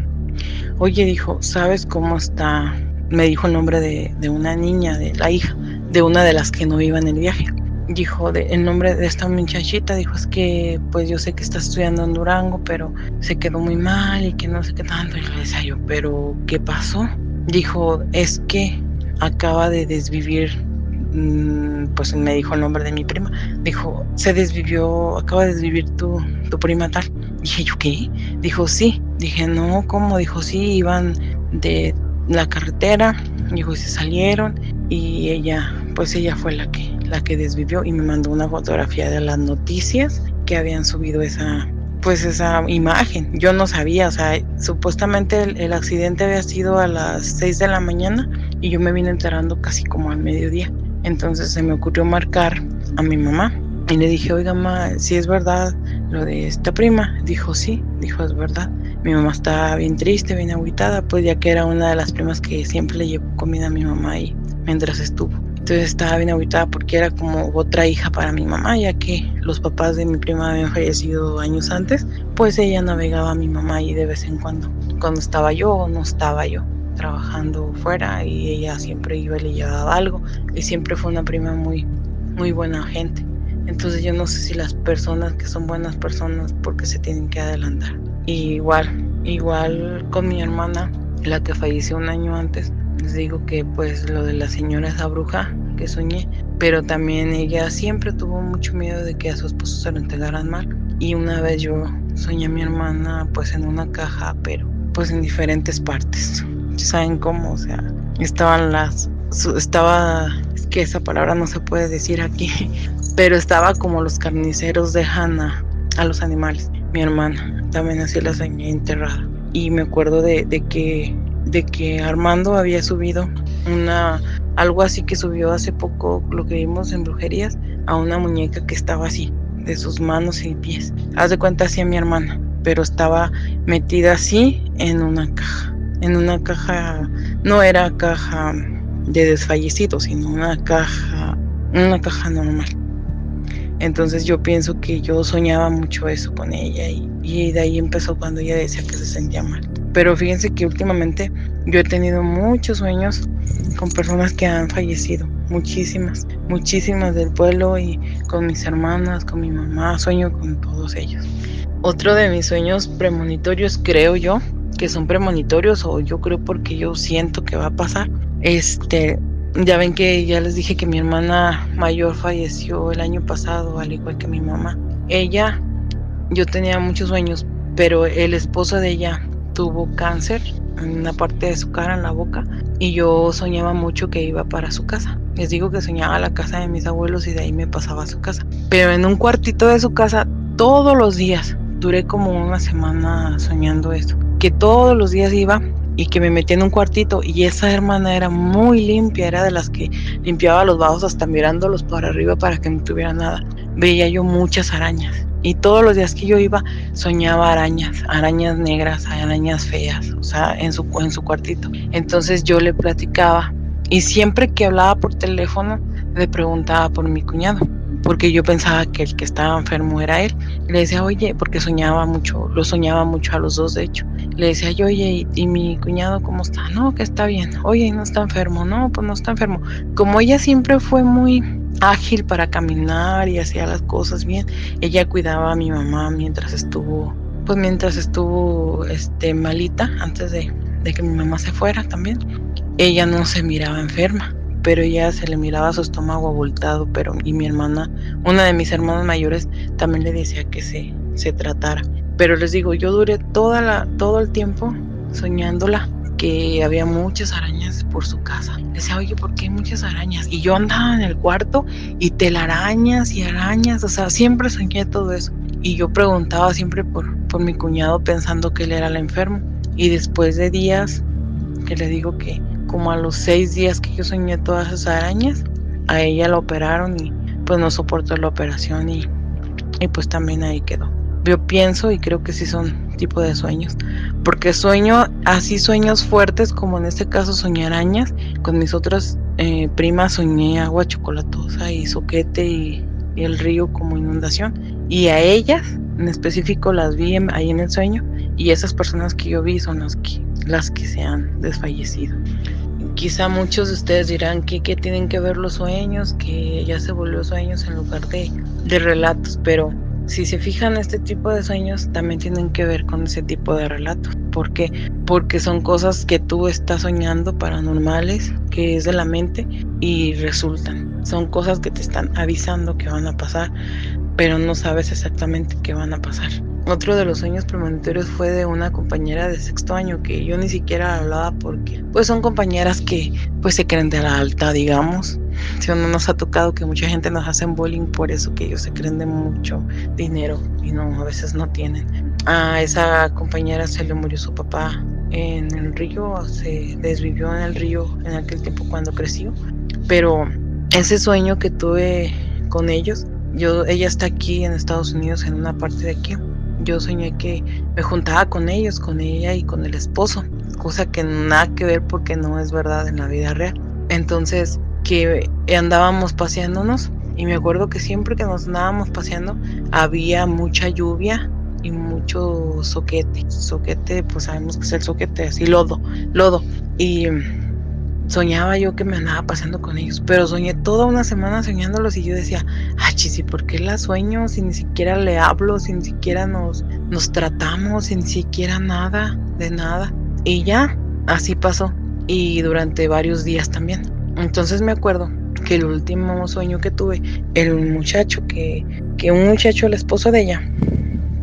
oye, dijo, ¿sabes cómo está? Me dijo el nombre de, de una niña, de la hija, de una de las que no iba en el viaje. Dijo, el nombre de esta muchachita, dijo, es que pues yo sé que está estudiando en Durango, pero se quedó muy mal y que no sé qué tanto. Y le decía yo, pero ¿qué pasó? Dijo, es que acaba de desvivir pues me dijo el nombre de mi prima. Dijo, se desvivió, acaba de desvivir tu, tu prima tal. Dije, ¿yo qué? Dijo, sí. Dije, no, ¿cómo? Dijo, sí, iban de la carretera. Dijo, se salieron. Y ella, pues ella fue la que, la que desvivió y me mandó una fotografía de las noticias que habían subido esa, pues esa imagen. Yo no sabía, o sea, supuestamente el, el, accidente había sido a las 6 de la mañana y yo me vine enterando casi como al mediodía. Entonces se me ocurrió marcar a mi mamá y le dije, oiga, mamá, si es verdad lo de esta prima. Dijo, sí, dijo, es verdad. Mi mamá estaba bien triste, bien aguitada, pues ya que era una de las primas que siempre le llevó comida a mi mamá ahí mientras estuvo. Entonces estaba bien aguitada porque era como otra hija para mi mamá, ya que los papás de mi prima habían fallecido años antes, pues ella navegaba a mi mamá ahí de vez en cuando, cuando estaba yo o no estaba yo trabajando fuera y ella siempre iba y le llevaba algo y siempre fue una prima muy, muy buena gente. Entonces yo no sé si las personas que son buenas personas porque se tienen que adelantar. igual, igual con mi hermana, la que falleció un año antes, les digo que pues lo de la señora esa bruja que soñé, pero también ella siempre tuvo mucho miedo de que a su esposo se lo entregaran mal. Y una vez yo soñé a mi hermana pues en una caja, pero pues en diferentes partes saben cómo, o sea, estaban las, estaba, es que esa palabra no se puede decir aquí, (laughs) pero estaba como los carniceros dejan a, a los animales. Mi hermana también así la soñé enterrada. Y me acuerdo de, de, que, de que Armando había subido una, algo así que subió hace poco, lo que vimos en brujerías, a una muñeca que estaba así, de sus manos y pies. Haz de cuenta así a mi hermana, pero estaba metida así en una caja en una caja, no era caja de desfallecidos, sino una caja, una caja normal. Entonces yo pienso que yo soñaba mucho eso con ella y, y, de ahí empezó cuando ella decía que se sentía mal. Pero fíjense que últimamente yo he tenido muchos sueños con personas que han fallecido, muchísimas, muchísimas del pueblo y con mis hermanas, con mi mamá, sueño con todos ellos. Otro de mis sueños premonitorios, creo yo, que son premonitorios o yo creo porque yo siento que va a pasar. Este, ya ven que ya les dije que mi hermana mayor falleció el año pasado, al igual que mi mamá. Ella, yo tenía muchos sueños, pero el esposo de ella tuvo cáncer en una parte de su cara, en la boca, y yo soñaba mucho que iba para su casa. Les digo que soñaba la casa de mis abuelos y de ahí me pasaba a su casa. Pero en un cuartito de su casa, todos los días, duré como una semana soñando eso que todos los días iba y que me metía en un cuartito y esa hermana era muy limpia, era de las que limpiaba los vasos hasta mirándolos para arriba para que no tuviera nada. Veía yo muchas arañas Y todos los días que yo iba soñaba arañas, arañas negras, arañas feas, o sea, en su, en su cuartito. Entonces yo le platicaba y siempre que hablaba por teléfono le preguntaba por mi cuñado, porque yo pensaba que el que estaba enfermo era él. Le decía, oye, porque soñaba mucho, lo soñaba mucho a los dos, de hecho. Le decía yo, oye, ¿y, mi cuñado cómo está? No, que está bien. Oye, no está enfermo. No, pues no está enfermo. Como ella siempre fue muy ágil para caminar y hacía las cosas bien. Ella cuidaba a mi mamá mientras estuvo, pues mientras estuvo este, malita, antes de, de que mi mamá se fuera también. Ella no se miraba enferma, pero ella se le miraba su estómago abultado, pero y mi hermana, una de mis hermanas mayores, también le decía que se, se tratara. Pero les digo, yo duré toda la, todo el tiempo soñándola que había muchas arañas por su casa. Le decía, oye, ¿por qué hay muchas arañas? Y yo andaba en el cuarto y telarañas y arañas, o sea, siempre soñé todo eso. Y yo preguntaba siempre por, por mi cuñado pensando que él era el enfermo. Y después de días, que le digo que como a los seis días que yo soñé todas esas arañas, a ella la operaron y pues no soportó la operación y, y pues también ahí quedó. Yo pienso y creo que sí son tipo de sueños. Porque sueño así sueños fuertes, como en este caso soñé arañas. Con mis otras eh, primas soñé agua chocolatosa y soquete y, el río como inundación. Y a ellas en específico las vi ahí en el sueño. Y esas personas que yo vi son las que, las que se han desfallecido. Quizá muchos de ustedes dirán que, que tienen que ver los sueños, que ya se volvió sueños en lugar de, de relatos, pero si se fijan, este tipo de sueños también tienen que ver con ese tipo de relatos. ¿Por qué? Porque son cosas que tú estás soñando paranormales, que es de la mente, y resultan. Son cosas que te están avisando que van a pasar, pero no sabes exactamente qué van a pasar. Otro de los sueños premonitorios fue de una compañera de sexto año que yo ni siquiera hablaba porque pues son compañeras que pues se creen de la alta, digamos, si no nos ha tocado que mucha gente nos hacen bullying por eso que ellos se creen de mucho dinero y no a veces no tienen. A esa compañera se le murió su papá en el río, se desvivió en el río en aquel tiempo cuando creció, pero ese sueño que tuve con ellos, yo ella está aquí en Estados Unidos en una parte de aquí. Yo soñé que me juntaba con ellos, con ella y con el esposo, cosa que nada que ver porque no es verdad en la vida real. Entonces, que andábamos paseándonos y me acuerdo que siempre que nos andábamos paseando había mucha lluvia y mucho soquete. Soquete, pues sabemos que es el soquete, así lodo, lodo. Y soñaba yo que me andaba paseando con ellos, pero soñé toda una semana soñándolos y yo decía, ay, chis, ¿y por qué la sueño si ni siquiera le hablo, si ni siquiera nos, nos tratamos, si ni siquiera nada, de nada? Y ya, así pasó. Y durante varios días también. Entonces me acuerdo que el último sueño que tuve, el muchacho que, que un muchacho, el esposo de ella,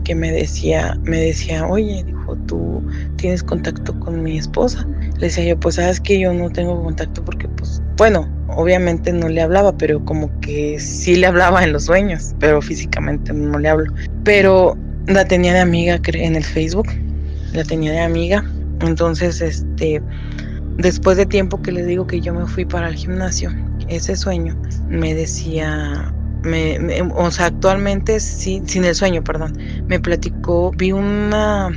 que me decía, me decía, oye, dijo, tú tienes contacto con mi esposa. Le decía yo, pues sabes que yo no tengo contacto porque, pues, bueno, obviamente no le hablaba, pero como que sí le hablaba en los sueños, pero físicamente no le hablo. Pero la tenía de amiga en el Facebook, la tenía de amiga. Entonces, este, Después de tiempo que les digo que yo me fui para el gimnasio, ese sueño me decía, me, o sea, actualmente sí, sin el sueño, perdón, me platicó, vi una,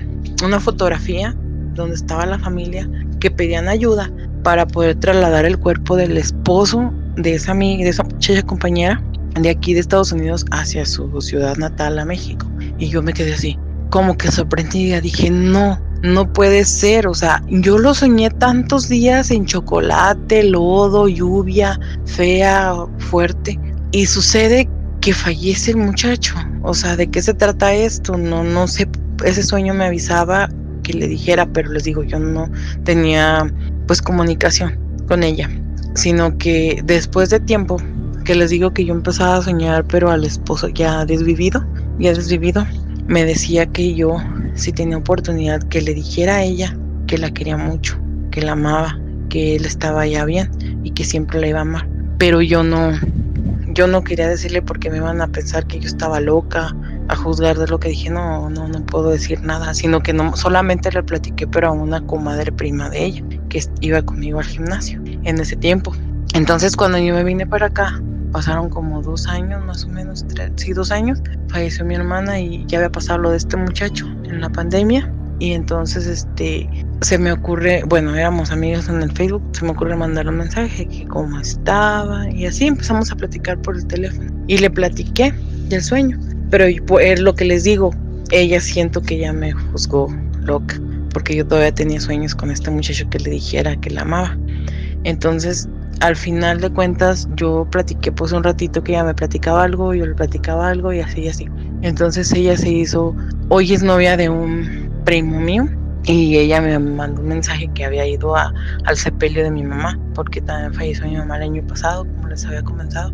una fotografía donde estaba la familia que pedían ayuda para poder trasladar el cuerpo del esposo de esa amiga, de esa muchacha compañera de aquí de Estados Unidos hacia su ciudad natal a México. Y yo me quedé así, como que sorprendida, dije, no, no puede ser, o sea, yo lo soñé tantos días en chocolate, lodo, lluvia, fea, fuerte, y sucede que fallece el muchacho. O sea, ¿de qué se trata esto? No, no sé, ese sueño me avisaba que le dijera, pero les digo, yo no tenía pues comunicación con ella, sino que después de tiempo que les digo que yo empezaba a soñar, pero al esposo ya desvivido, ya desvivido, me decía que yo si tenía oportunidad, que le dijera a ella que la quería mucho, que la amaba, que él estaba ya bien y que siempre la iba a amar. Pero yo no, yo no quería decirle porque me iban a pensar que yo estaba loca, a juzgar de lo que dije, no, no, no puedo decir nada, sino que no solamente le platiqué, pero a una comadre prima de ella, que iba conmigo al gimnasio en ese tiempo. Entonces cuando yo me vine para acá, pasaron como dos años, más o menos, tres, sí, dos años, falleció mi hermana y ya había pasado lo de este muchacho en la pandemia. Y entonces, este, se me ocurre, bueno, éramos amigos en el Facebook, se me ocurre mandar un mensaje que cómo estaba y así empezamos a platicar por el teléfono. Y le platiqué del sueño, pero es lo que les digo, ella siento que ya me juzgó loca, porque yo todavía tenía sueños con este muchacho que le dijera que la amaba. Entonces, al final de cuentas, yo platiqué pues un ratito que ella me platicaba algo, yo le platicaba algo y así y así. Entonces ella se hizo, hoy es novia de un primo mío y ella me mandó un mensaje que había ido a, al sepelio de mi mamá, porque también falleció mi mamá el año pasado, como les había comentado.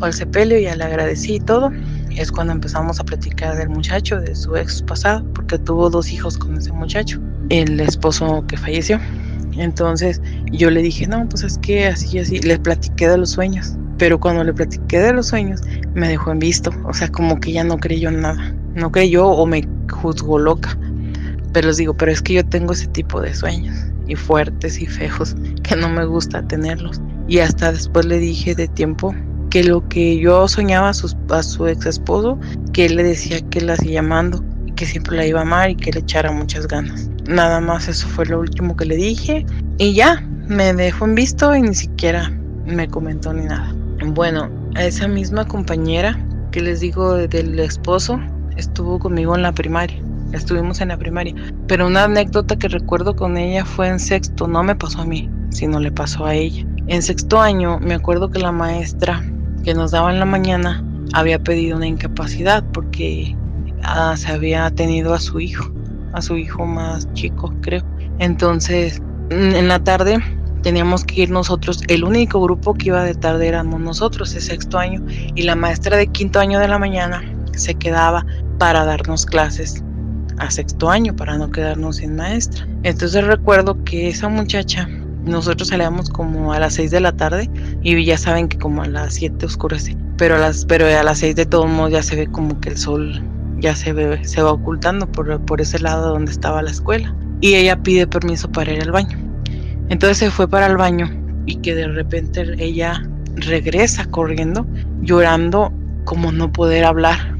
Al sepelio, ya le agradecí y todo. Es cuando empezamos a platicar del muchacho, de su ex pasado, porque tuvo dos hijos con ese muchacho, el esposo que falleció. Entonces yo le dije, no, pues es que así, así, le platiqué de los sueños. Pero cuando le platiqué de los sueños, me dejó en visto. O sea, como que ya no creyó en nada. No creyó o me juzgó loca. Pero les digo, pero es que yo tengo ese tipo de sueños. Y fuertes y feos, que no me gusta tenerlos. Y hasta después le dije de tiempo que lo que yo soñaba a su, ex esposo, que él le decía que la sigue llamando y que siempre la iba a amar y que le echara muchas ganas. Nada más eso fue lo último que le dije y ya, me dejó en visto y ni siquiera me comentó ni nada. Bueno, a esa misma compañera que les digo del esposo estuvo conmigo en la primaria. Estuvimos en la primaria. Pero una anécdota que recuerdo con ella fue en sexto. No me pasó a mí, sino le pasó a ella. En sexto año me acuerdo que la maestra que nos daba en la mañana había pedido una incapacidad porque ah, se había tenido a su hijo a su hijo más chico, creo. Entonces, en la tarde teníamos que ir nosotros, el único grupo que iba de tarde éramos nosotros, el sexto año, y la maestra de quinto año de la mañana se quedaba para darnos clases a sexto año, para no quedarnos sin maestra. Entonces recuerdo que esa muchacha, nosotros salíamos como a las seis de la tarde y ya saben que como a las siete oscurece, pero a las, pero a las seis de todos modos ya se ve como que el sol ya se, ve, se va ocultando por, por ese lado donde estaba la escuela. Y ella pide permiso para ir al baño. Entonces se fue para el baño y que de repente ella regresa corriendo, llorando como no poder hablar.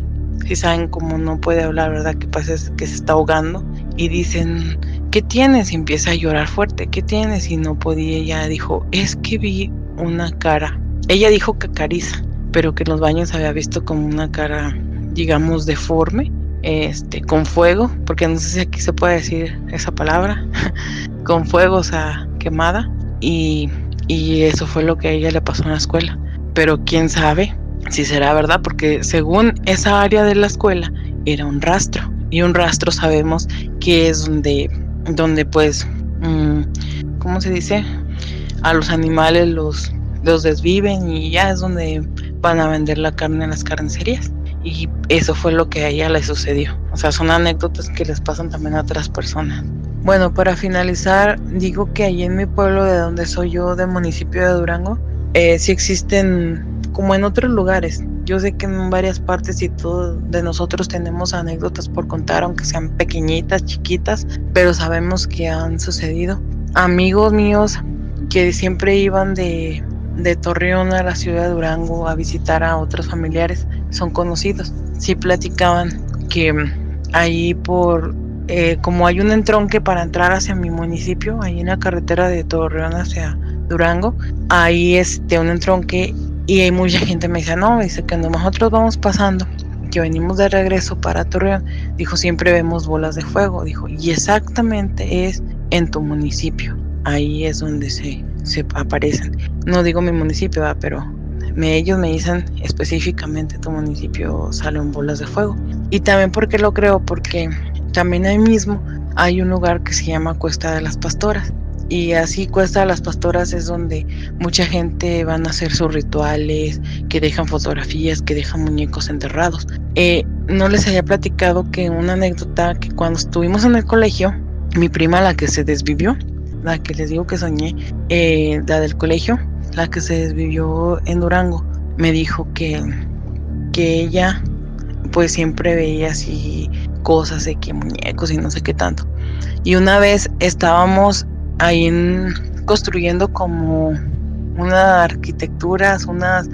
Si saben cómo no puede hablar, ¿verdad? Que pasa es que se está ahogando y dicen, ¿qué tienes? Y empieza a llorar fuerte, ¿qué tienes? Y no podía, ella dijo, es que vi una cara. Ella dijo que cariza, pero que en los baños había visto como una cara digamos, deforme, este, con fuego, porque no sé si aquí se puede decir esa palabra, (laughs) con fuego, o sea, quemada, y, y eso fue lo que a ella le pasó en la escuela. Pero quién sabe si será verdad, porque según esa área de la escuela era un rastro, y un rastro sabemos que es donde, donde pues, mm, ¿cómo se dice? A los animales los, los desviven y ya es donde van a vender la carne en las carnicerías y eso fue lo que a ella le sucedió. O sea, son anécdotas que les pasan también a otras personas. Bueno, para finalizar, digo que allí en mi pueblo, de donde soy yo, del municipio de Durango, eh, sí existen, como en otros lugares. Yo sé que en varias partes y todos de nosotros tenemos anécdotas por contar, aunque sean pequeñitas, chiquitas, pero sabemos que han sucedido. Amigos míos que siempre iban de, de Torreón a la ciudad de Durango a visitar a otros familiares, son conocidos. Sí platicaban que ahí por, eh, como hay un entronque para entrar hacia mi municipio, ahí en la carretera de Torreón hacia Durango, ahí este un entronque y hay mucha gente me dice, no, dice que nosotros vamos pasando, que venimos de regreso para Torreón, dijo, siempre vemos bolas de fuego, dijo, y exactamente es en tu municipio, ahí es donde se, se aparecen. No digo mi municipio, pero ellos me dicen específicamente tu municipio sale en bolas de fuego. Y también porque lo creo, porque también ahí mismo hay un lugar que se llama Cuesta de las Pastoras. Y así Cuesta las Pastoras es donde mucha gente van a hacer sus rituales, que dejan fotografías, que dejan muñecos enterrados. Eh, no les había platicado que una anécdota que cuando estuvimos en el colegio, mi prima, la que se desvivió, la que les digo que soñé, eh, la del colegio, la que se desvivió en Durango, me dijo que, que ella pues siempre veía así cosas de que muñecos y no sé qué tanto. Y una vez estábamos ahí construyendo como unas arquitecturas, unos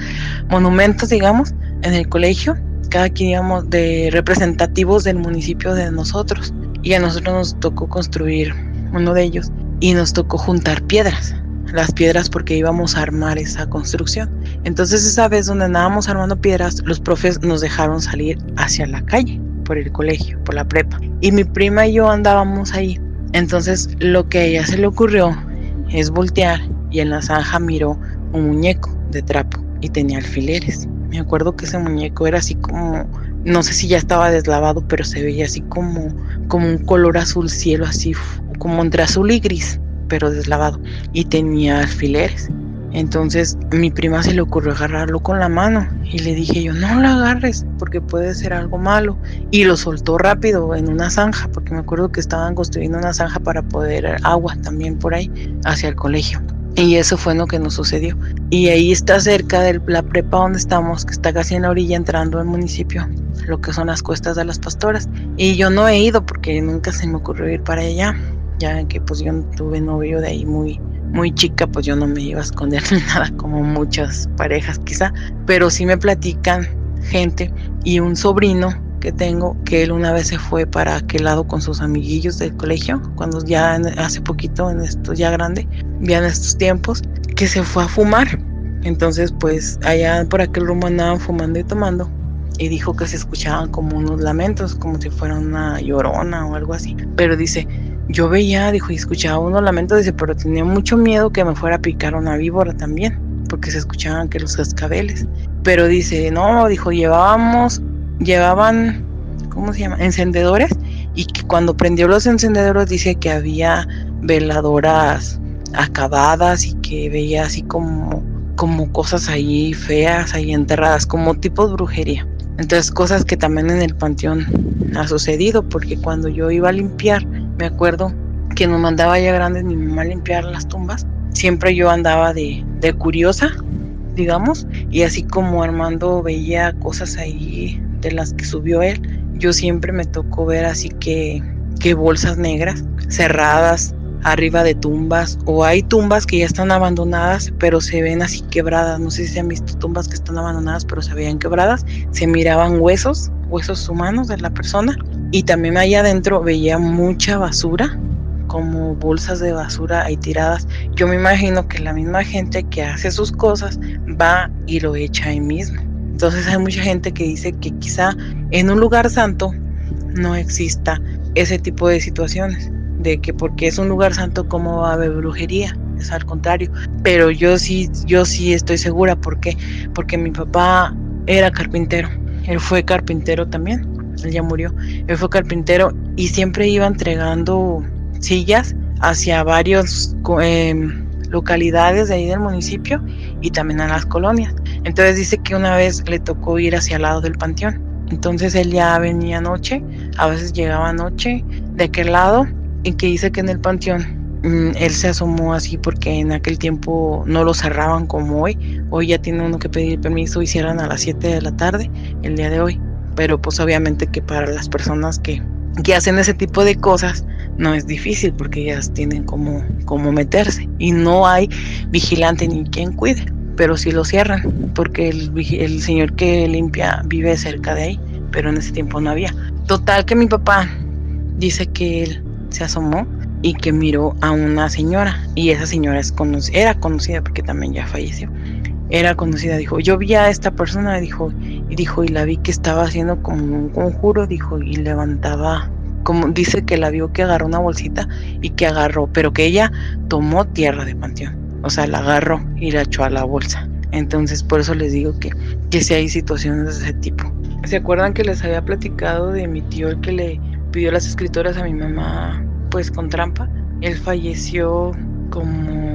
monumentos, digamos, en el colegio, cada quien íbamos de representativos del municipio de nosotros. Y a nosotros nos tocó construir uno de ellos y nos tocó juntar piedras, las piedras porque íbamos a armar esa construcción. Entonces esa vez donde andábamos armando piedras, los profes nos dejaron salir hacia la calle, por el colegio, por la prepa. Y mi prima y yo andábamos ahí. Entonces lo que a ella se le ocurrió es voltear y en la zanja miró un muñeco de trapo y tenía alfileres. Me acuerdo que ese muñeco era así como, no sé si ya estaba deslavado, pero se veía así como, como un color azul cielo, así como entre azul y gris, pero deslavado. Y tenía alfileres. Entonces mi prima se le ocurrió agarrarlo con la mano y le dije yo, no lo agarres porque puede ser algo malo. Y lo soltó rápido en una zanja, porque me acuerdo que estaban construyendo una zanja para poder agua también por ahí hacia el colegio. Y eso fue lo que nos sucedió. Y ahí está cerca de la prepa donde estamos, que está casi en la orilla entrando al municipio, lo que son las cuestas de las pastoras. Y yo no he ido porque nunca se me ocurrió ir para allá, ya que pues yo tuve novio de ahí muy, muy chica, pues yo no me iba a esconder (laughs) ni nada como muchas parejas quizá, pero sí me platican gente y un sobrino que tengo, que él una vez se fue para aquel lado con sus amiguillos del colegio, cuando ya hace poquito, en esto ya grande, ya en estos tiempos, que se fue a fumar. Entonces, pues allá por aquel rumbo andaban fumando y tomando. Y dijo que se escuchaban como unos lamentos, como si fuera una llorona o algo así. Pero dice, yo veía, dijo, y escuchaba unos lamentos, dice, pero tenía mucho miedo que me fuera a picar una víbora también, porque se escuchaban que los cascabeles. Pero dice, no, dijo, llevábamos llevaban, ¿cómo se llama? Encendedores y que cuando prendió los encendedores dice que había veladoras acabadas y que veía así como, como cosas ahí feas, ahí enterradas, como tipo de brujería. Entonces cosas que también en el panteón ha sucedido, porque cuando yo iba a limpiar, me acuerdo que nos mandaba ya grandes mi mamá limpiar las tumbas, siempre yo andaba de, de curiosa, digamos, y así como Armando veía cosas ahí de las que subió él, yo siempre me tocó ver así que, bolsas negras cerradas arriba de tumbas o hay tumbas que ya están abandonadas pero se ven así quebradas. No sé si han visto tumbas que están abandonadas pero se veían quebradas. Se miraban huesos huesos humanos de la persona y también allá adentro veía mucha basura como bolsas de basura ahí tiradas. Yo me imagino que la misma gente que hace sus cosas va y lo echa ahí mismo. Entonces hay mucha gente que dice que quizá en un lugar santo no exista ese tipo de situaciones, de que porque es un lugar santo cómo va a haber brujería, es al contrario. Pero yo sí, yo sí estoy segura, ¿por qué? Porque mi papá era carpintero, él fue carpintero también, él ya murió, él fue carpintero y siempre iba entregando sillas hacia varios eh, localidades de ahí del municipio y también a las colonias. Entonces dice que una vez le tocó ir hacia el lado del panteón. Entonces él ya venía noche, a veces llegaba noche de aquel lado y que dice que en el panteón mm, él se asomó así porque en aquel tiempo no lo cerraban como hoy. Hoy ya tiene uno que pedir permiso y cierran a las 7 de la tarde el día de hoy. Pero pues obviamente que para las personas que, que hacen ese tipo de cosas no es difícil porque ellas tienen como, como meterse y no hay vigilante ni quien cuide pero sí lo cierran, porque el, el señor que limpia vive cerca de ahí, pero en ese tiempo no había. Total que mi papá dice que él se asomó y que miró a una señora, y esa señora es era conocida porque también ya falleció. Era conocida, dijo, yo vi a esta persona, dijo, y dijo, y la vi que estaba haciendo como un conjuro, dijo, y levantaba como dice que la vio que agarró una bolsita y que agarró, pero que ella tomó tierra de panteón o sea, la agarró y la echó a la bolsa. Entonces, por eso les digo que, que si hay situaciones de ese tipo. ¿Se acuerdan que les había platicado de mi tío el que le pidió las escritoras a mi mamá, pues con trampa? Él falleció como,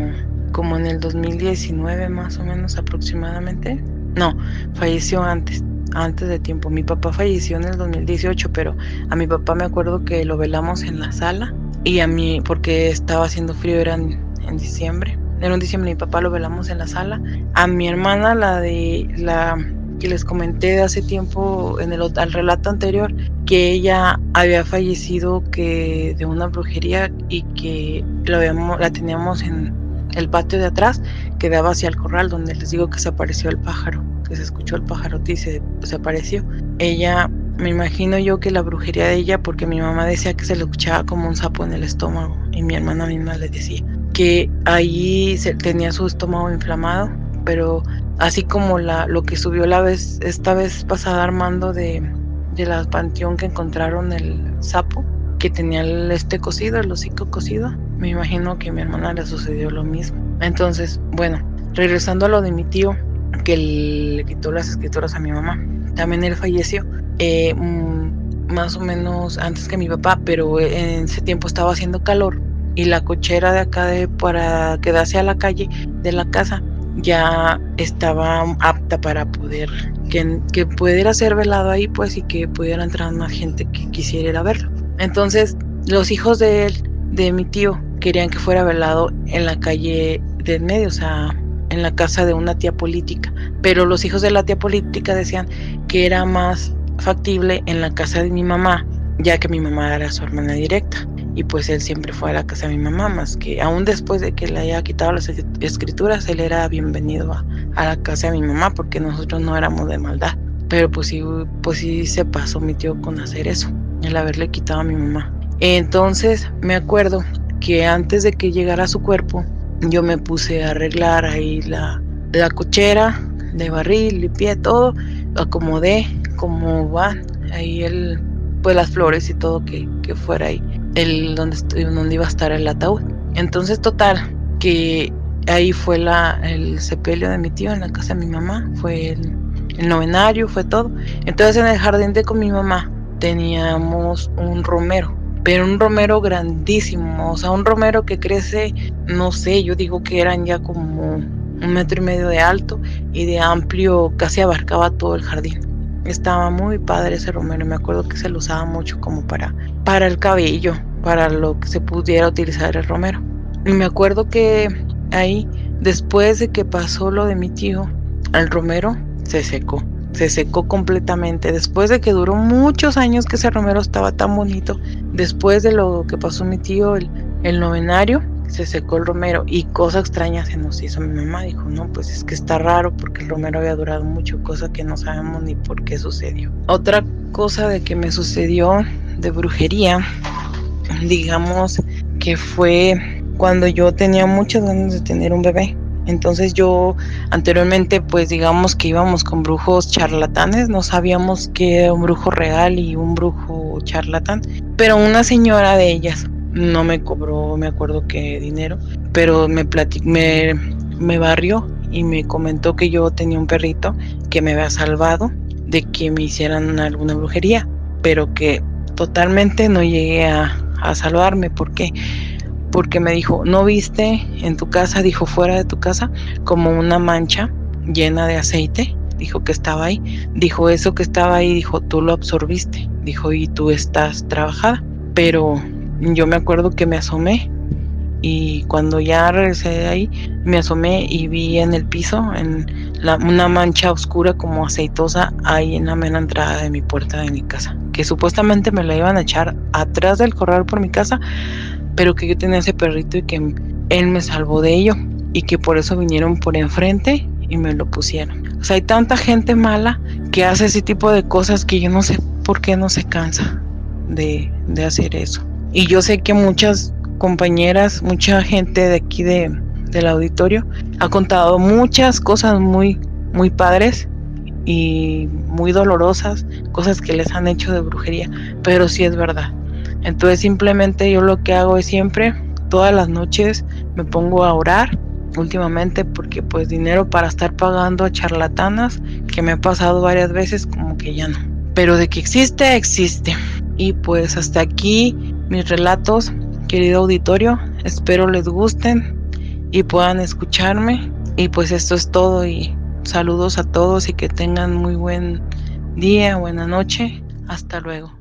como en el 2019 más o menos aproximadamente. No, falleció antes, antes de tiempo. Mi papá falleció en el 2018, pero a mi papá me acuerdo que lo velamos en la sala y a mí, porque estaba haciendo frío, era en diciembre en un diciembre mi papá lo velamos en la sala. A mi hermana, la de la que les comenté hace tiempo en el al relato anterior, que ella había fallecido que de una brujería y que la, la teníamos en, el patio de atrás que daba hacia el corral donde les digo que se apareció el pájaro, que se escuchó el pájaro y se, se apareció. Ella, me imagino yo que la brujería de ella, porque mi mamá decía que se le escuchaba como un sapo en el estómago y mi hermana misma le decía que ahí se, tenía su estómago inflamado, pero así como la, lo que subió la vez, esta vez pasada Armando de, de la panteón que encontraron el sapo, que tenía el este cocido, el hocico cocido, me imagino que a mi hermana le sucedió lo mismo. Entonces, bueno, regresando a lo de mi tío, que le quitó las escrituras a mi mamá, también él falleció. Eh, mm, más o menos antes que mi papá, pero en ese tiempo estaba haciendo calor y la cochera de acá de para quedarse a la calle de la casa ya estaba apta para poder que, que pudiera ser velado ahí pues y que pudiera entrar más gente que quisiera ir a verlo. Entonces los hijos de él, de mi tío, querían que fuera velado en la calle de medio, o sea, en la casa de una tía política. Pero los hijos de la tía política decían que era más factible en la casa de mi mamá, ya que mi mamá era su hermana directa. Y pues él siempre fue a la casa de mi mamá, más que aún después de que le haya quitado las escrituras, él era bienvenido a, a la casa de mi mamá, porque nosotros no éramos de maldad. Pero pues sí, pues sí se pasó mi tío con hacer eso, el haberle quitado a mi mamá. Entonces me acuerdo que antes de que llegara su cuerpo, yo me puse a arreglar ahí la, la cochera de barril, limpié todo, acomodé como van ahí el, pues las flores y todo que, que fuera ahí, el donde, donde iba a estar el ataúd. Entonces, total, que ahí fue la, el sepelio de mi tío en la casa de mi mamá, fue el, el novenario, fue todo. Entonces en el jardín de con mi mamá teníamos un romero pero un romero grandísimo, o sea, un romero que crece, no sé, yo digo que eran ya como un metro y medio de alto y de amplio, casi abarcaba todo el jardín. Estaba muy padre ese romero, me acuerdo que se lo usaba mucho como para, para el cabello, para lo que se pudiera utilizar el romero. Y me acuerdo que ahí, después de que pasó lo de mi tío, el romero se secó se secó completamente. Después de que duró muchos años que ese romero estaba tan bonito, después de lo que pasó mi tío, el, el novenario, se secó el romero y cosa extraña se nos hizo. Mi mamá dijo, no, pues es que está raro porque el romero había durado mucho, cosa que no sabemos ni por qué sucedió. Otra cosa de que me sucedió de brujería, digamos que fue cuando yo tenía muchas ganas de tener un bebé. Entonces yo anteriormente pues digamos que íbamos con brujos charlatanes, no sabíamos qué era un brujo real y un brujo charlatán, pero una señora de ellas no me cobró, me acuerdo qué dinero, pero me, me, me barrió y me comentó que yo tenía un perrito que me había salvado de que me hicieran alguna brujería, pero que totalmente no llegué a, a salvarme. Porque porque me dijo, ¿no viste en tu casa, dijo fuera de tu casa, como una mancha llena de aceite? Dijo que estaba ahí. Dijo, eso que estaba ahí, dijo, tú lo absorbiste. Dijo, y tú estás trabajada. Pero yo me acuerdo que me asomé y cuando ya regresé de ahí, me asomé y vi en el piso en una mancha oscura como aceitosa ahí en la mera entrada de mi puerta de mi casa, que supuestamente me la iban a echar atrás del corral por mi casa, pero que yo tenía ese perrito y que él me salvó de ello y que por eso vinieron por enfrente y me lo pusieron. O sea, hay tanta gente mala que hace ese tipo de cosas que yo no sé por qué no se cansa de, de hacer eso. Y yo sé que muchas compañeras, mucha gente de aquí de, del auditorio ha contado muchas cosas muy, muy padres y muy dolorosas, cosas que les han hecho de brujería, pero sí es verdad. Entonces simplemente yo lo que hago es siempre, todas las noches me pongo a orar últimamente porque pues dinero para estar pagando a charlatanas que me ha pasado varias veces como que ya no. Pero de que existe, existe. Y pues hasta aquí mis relatos, querido auditorio. Espero les gusten y puedan escucharme. Y pues esto es todo y saludos a todos y que tengan muy buen día, buena noche. Hasta luego.